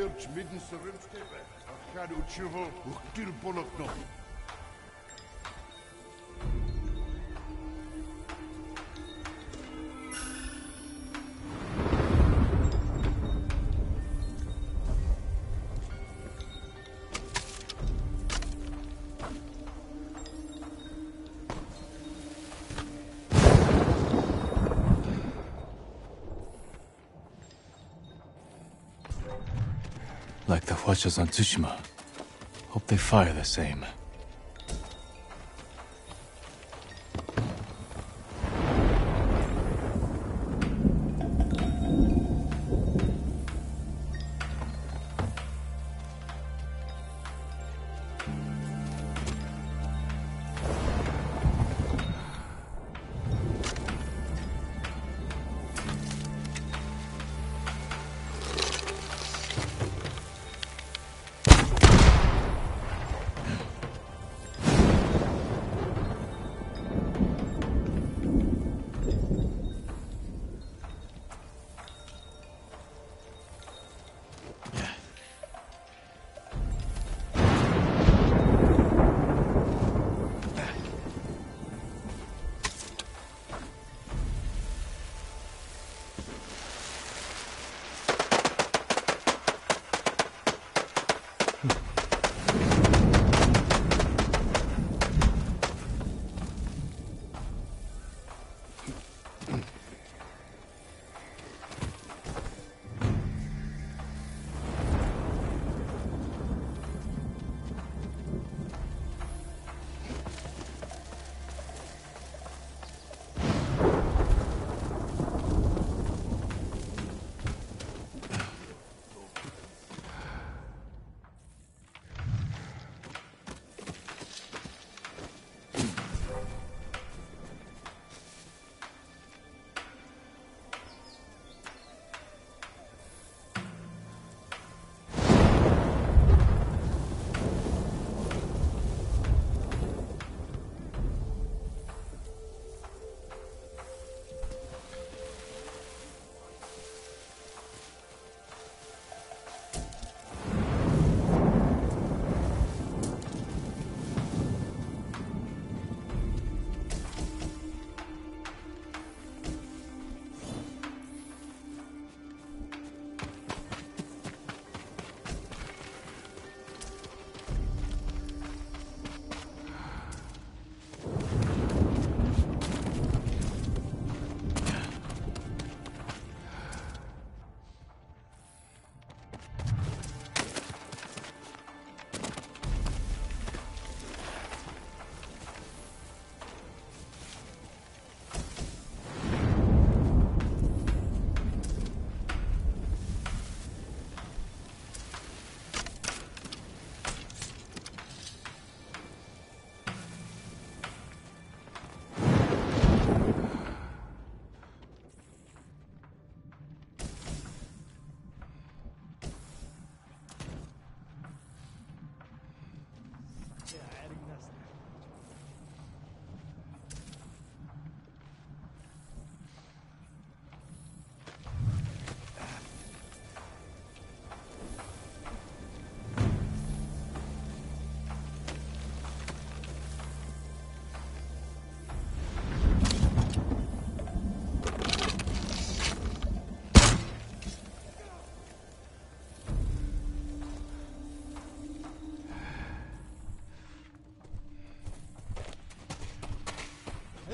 T: Irč midden sørømskabet, og kan du
C: tjøvel, og. Huachas on Tsushima. Hope they fire the same.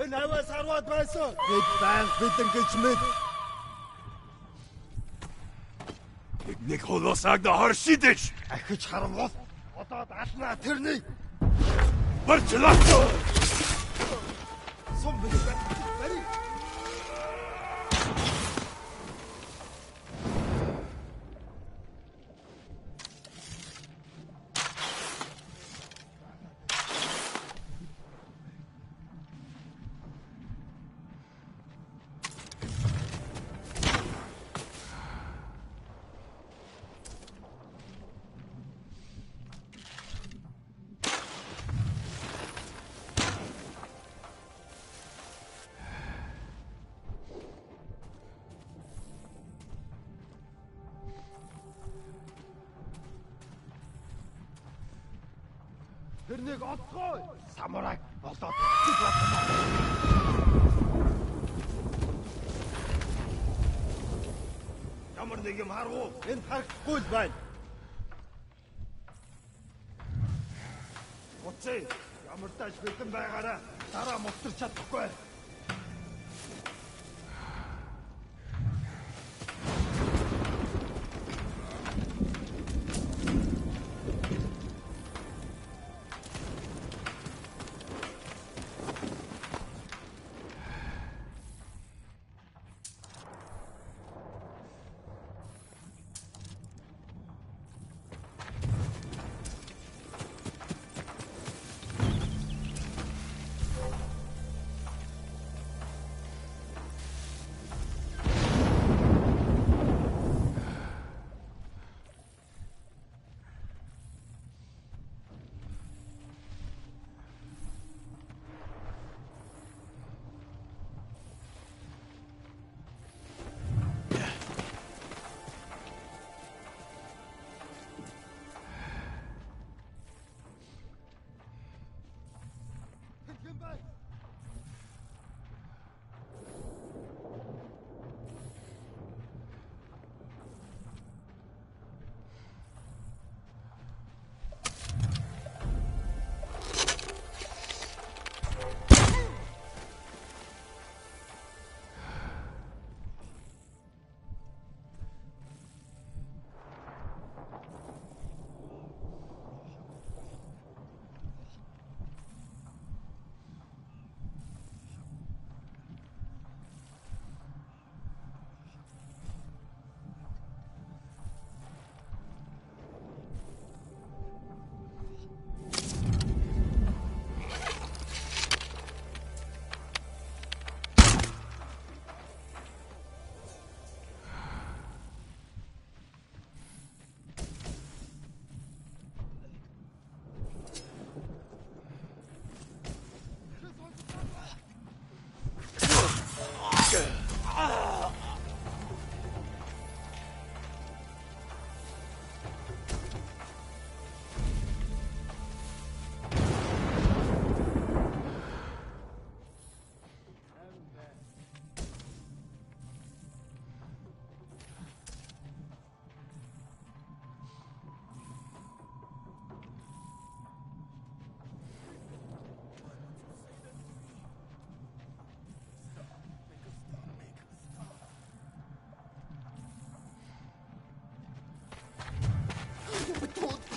L: Энэ аваас харваад байсан. Бид байнг бидэн гэж мэд.
T: Нэг холосаг да харшидэж.
L: Ахиж харвал одоод алнаа тэрний.
T: Барчлаа.
L: Сум бид нэг юм харгуу. Энд харахгүй л байна. Уцээ. Ямар тааш бэлэн байгаараа дараа мултарч чадахгүй.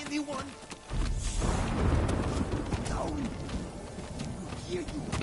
D: Anyone. No. Hear you.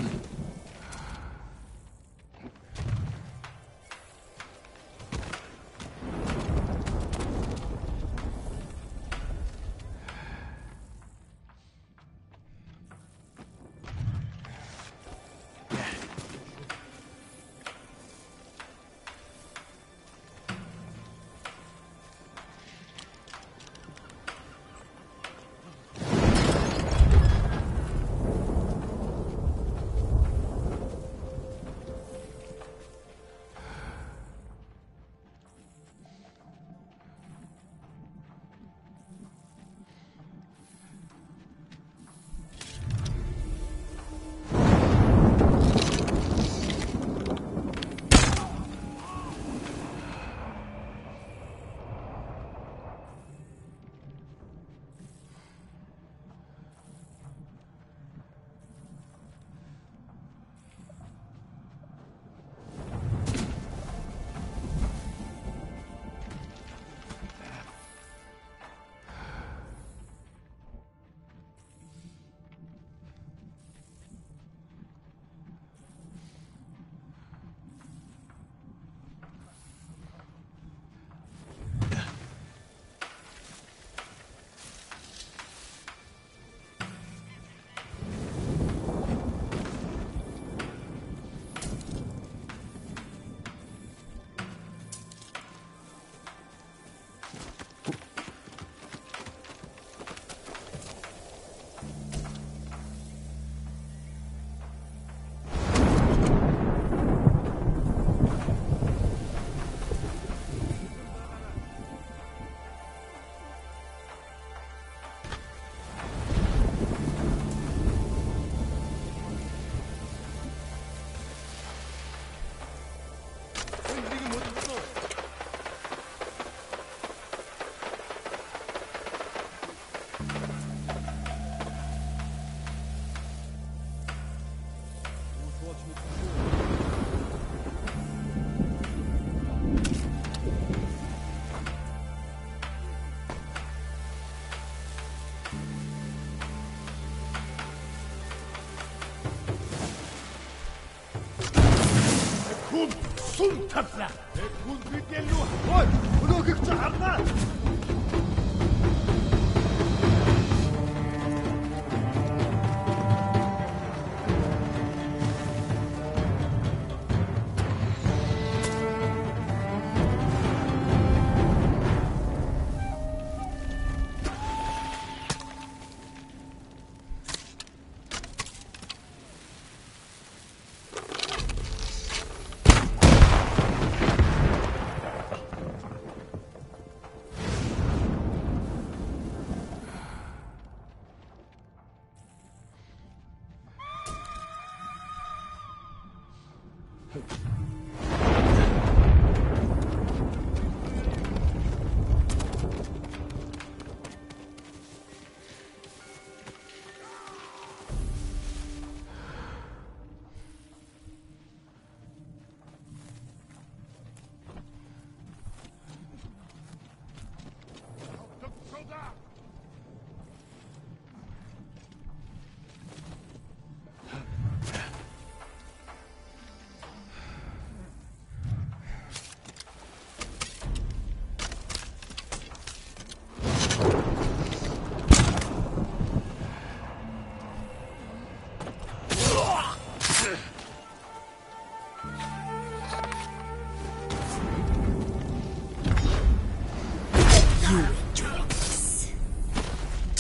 E: 突破だ。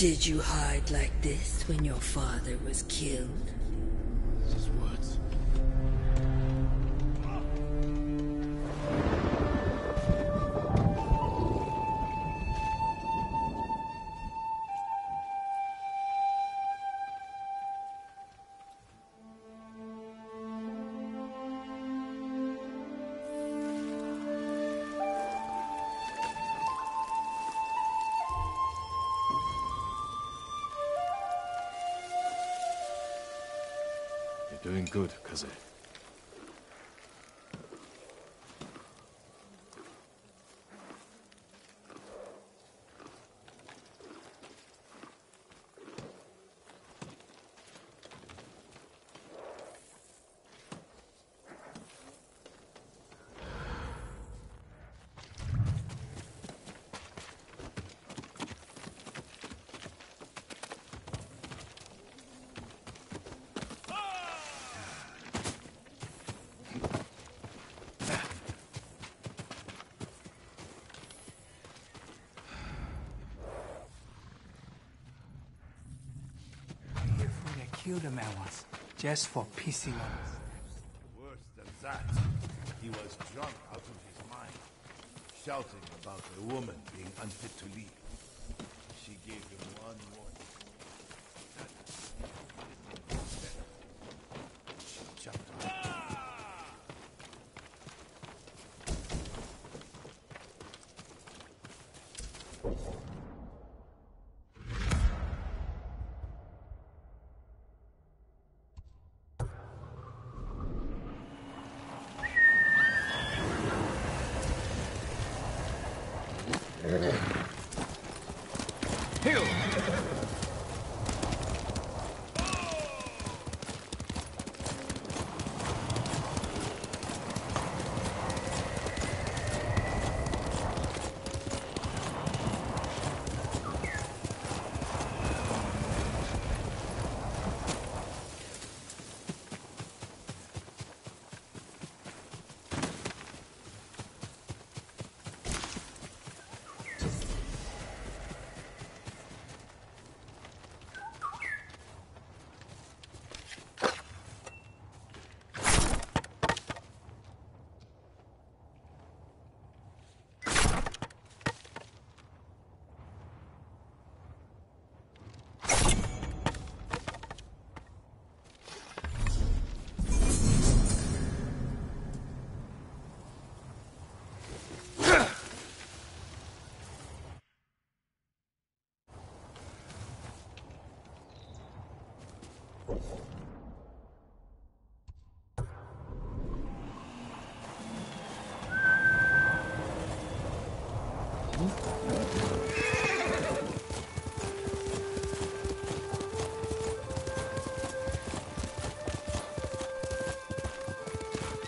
E: Did you hide like this when your father was killed?
C: Doing good, Kaze.
A: Killed a man once, just for pissing on us.
T: Worse than that, he was drunk out of his mind, shouting about a woman being unfit to lead.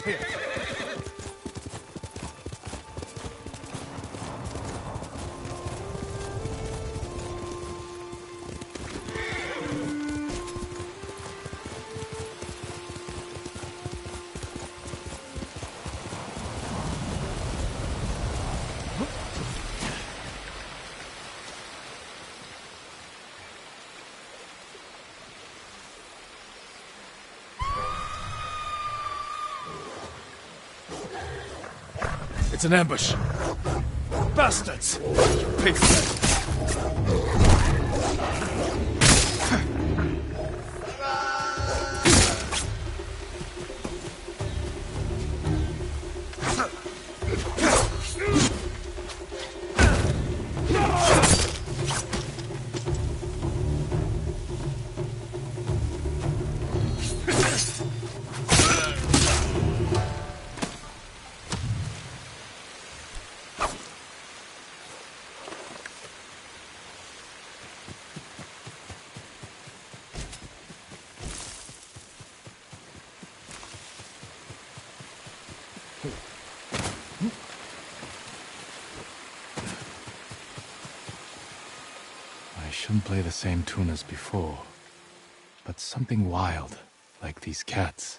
T: Yeah.
C: It's an ambush. Bastards! Pigs! Play the same tune as before. But something wild, like these cats.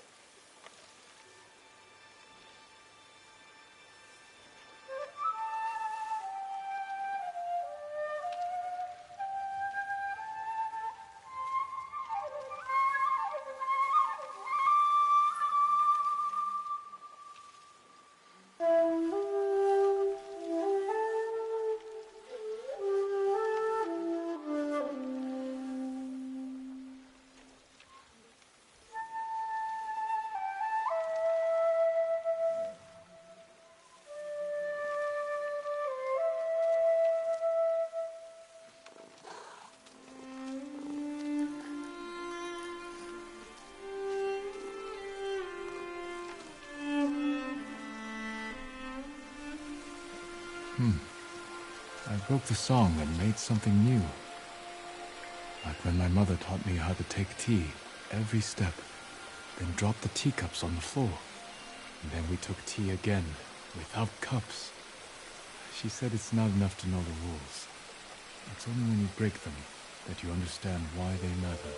C: Song and made something new. Like when my mother taught me how to take tea, every step, then drop the teacups on the floor. And then we took tea again, without cups. She said it's not enough to know the rules. It's only when you break them that you understand why they matter.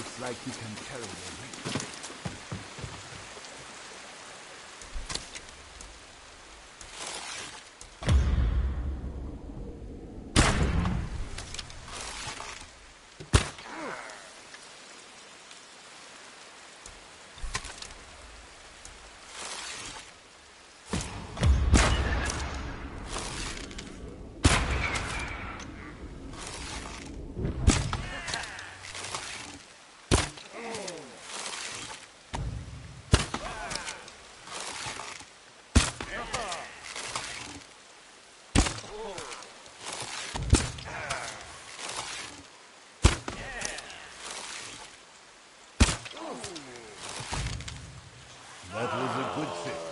T: Looks like you can carry the weight. That was a good thing.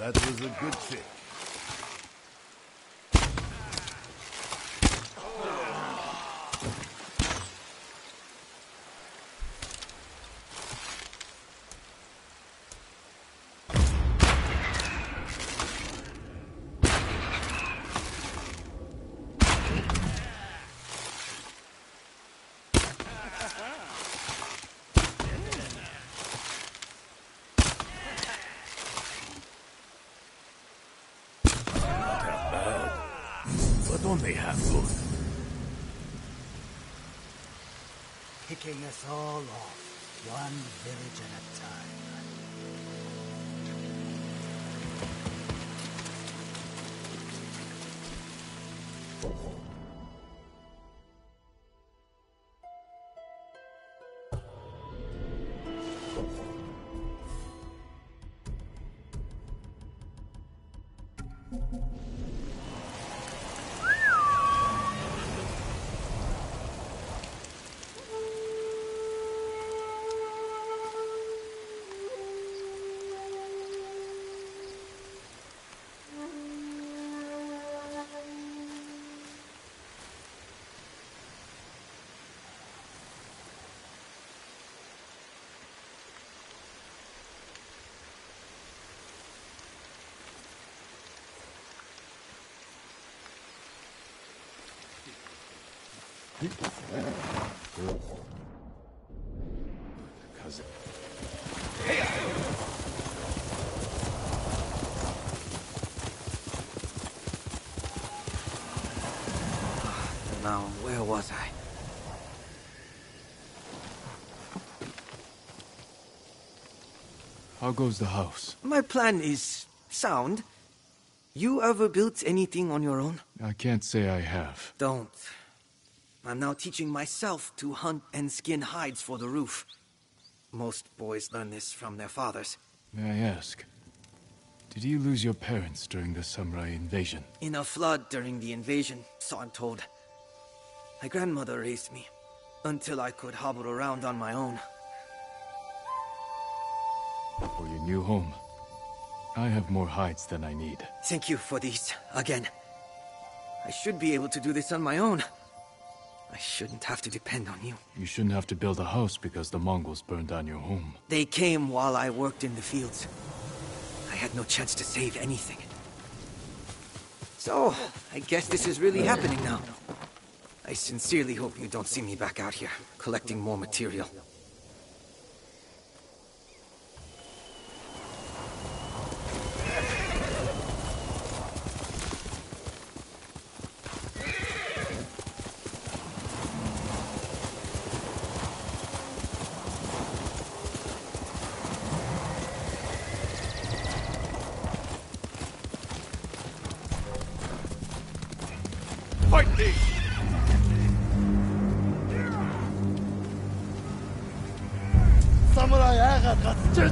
T: That was a good trick. But only half good.
G: Us all off, one village at a
U: Now, where was I?
C: How goes the house?
U: My plan is sound. You ever built anything on your own?
C: I can't say I have.
U: Don't. I'm now teaching myself to hunt and skin hides for the roof. Most boys learn this from their fathers.
C: May I ask, did you lose your parents during the samurai invasion?
U: In a flood during the invasion, so I'm told. My grandmother raised me until I could hobble around on my own.
C: For your new home, I have more hides than I need.
U: Thank you for these, again. I should be able to do this on my own. I shouldn't have to depend on you.
C: You shouldn't have to build a house because the Mongols burned down your home.
U: They came while I worked in the fields. I had no chance to save anything. So, I guess this is really happening now. I sincerely hope you don't see me back out here, collecting more material.
D: Fight me!
L: Samurai Aga!
C: You're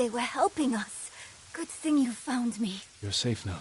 S: they were helping us. Good thing you found me.
C: You're safe now.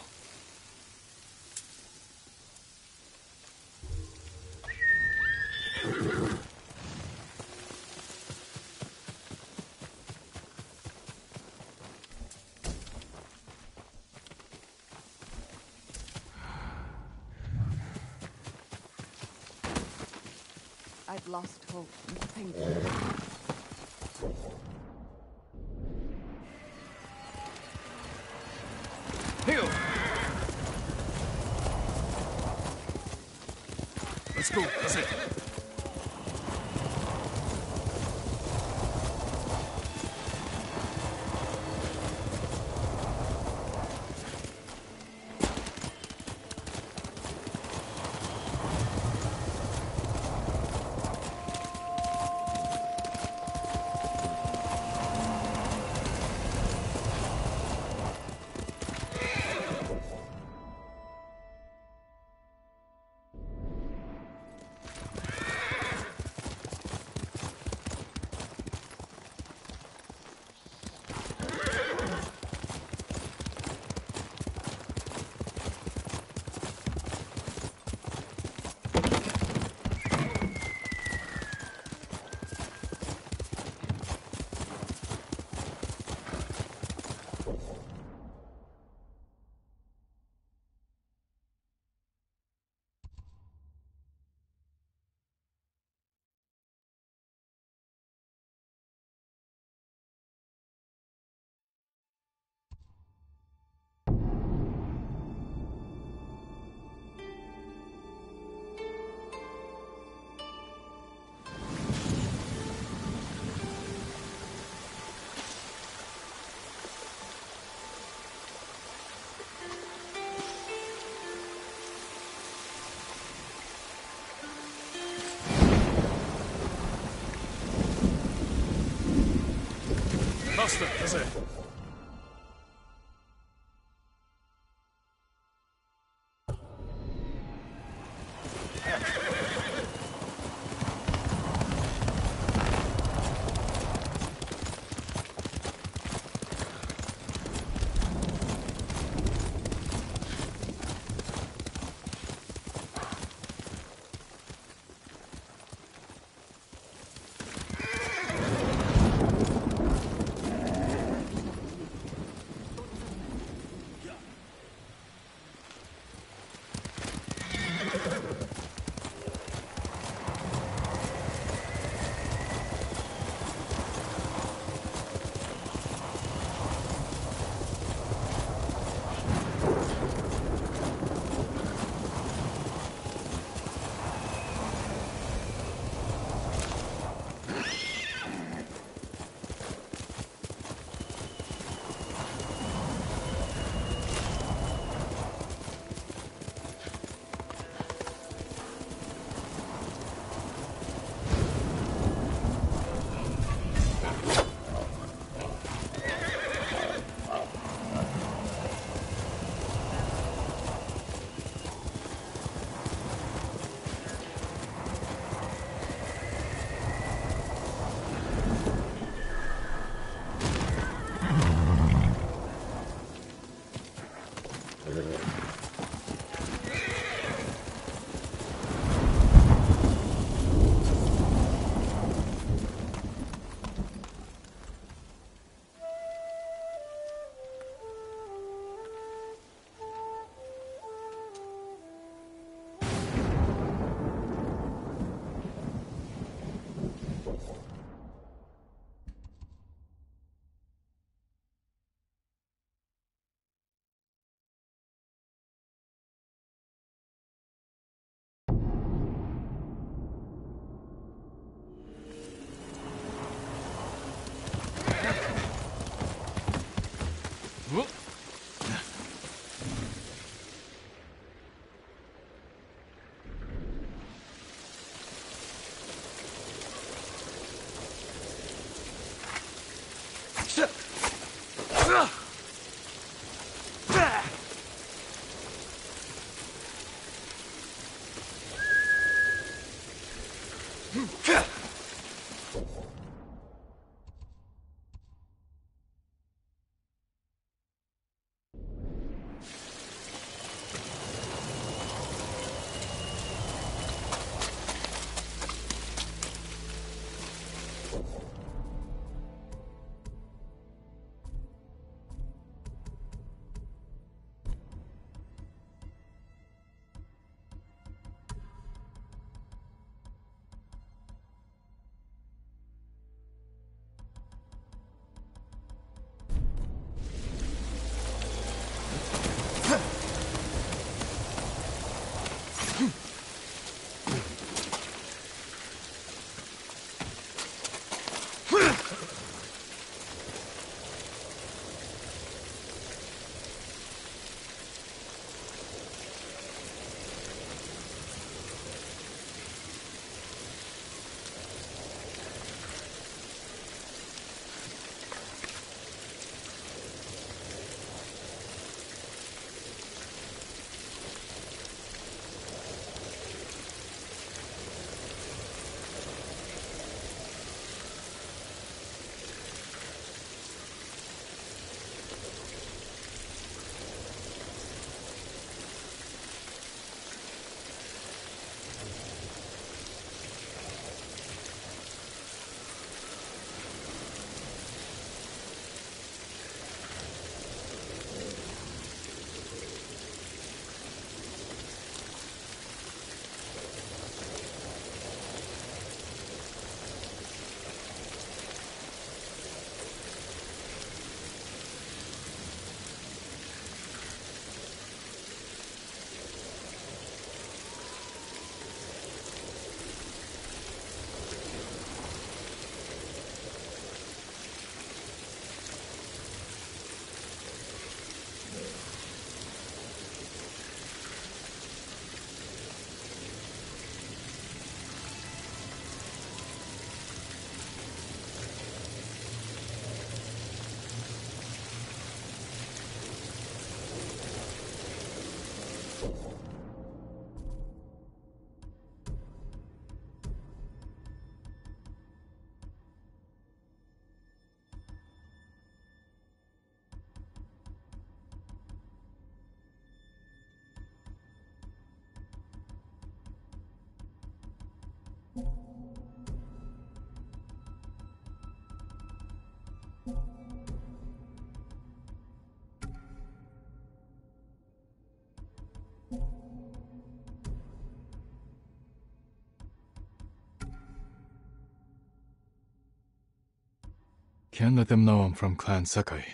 C: Can't let them know I'm from Clan Sakai.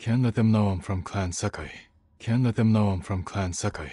C: Can't let them know I'm from Clan Sakai. Can't let them know I'm from Clan Sakai.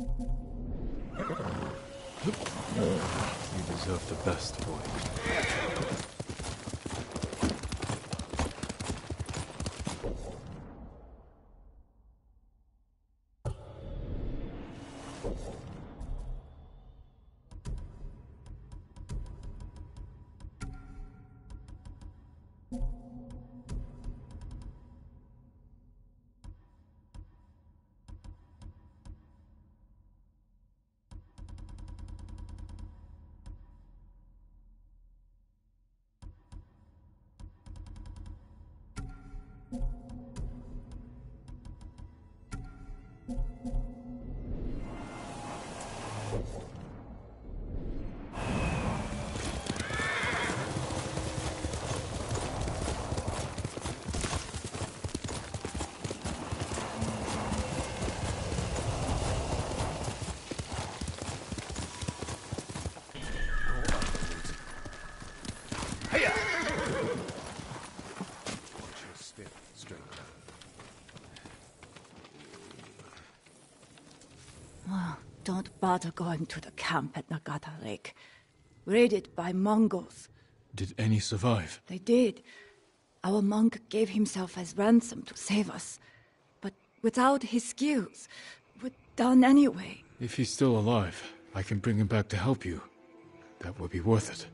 C: You deserve the best, boy.
S: Don't bother going to the camp at Nagata Lake. Raided by Mongols.
C: Did any survive?
S: They did. Our monk gave himself as ransom to save us. But without his skills, we're done anyway.
C: If he's still alive, I can bring him back to help you. That would be worth it.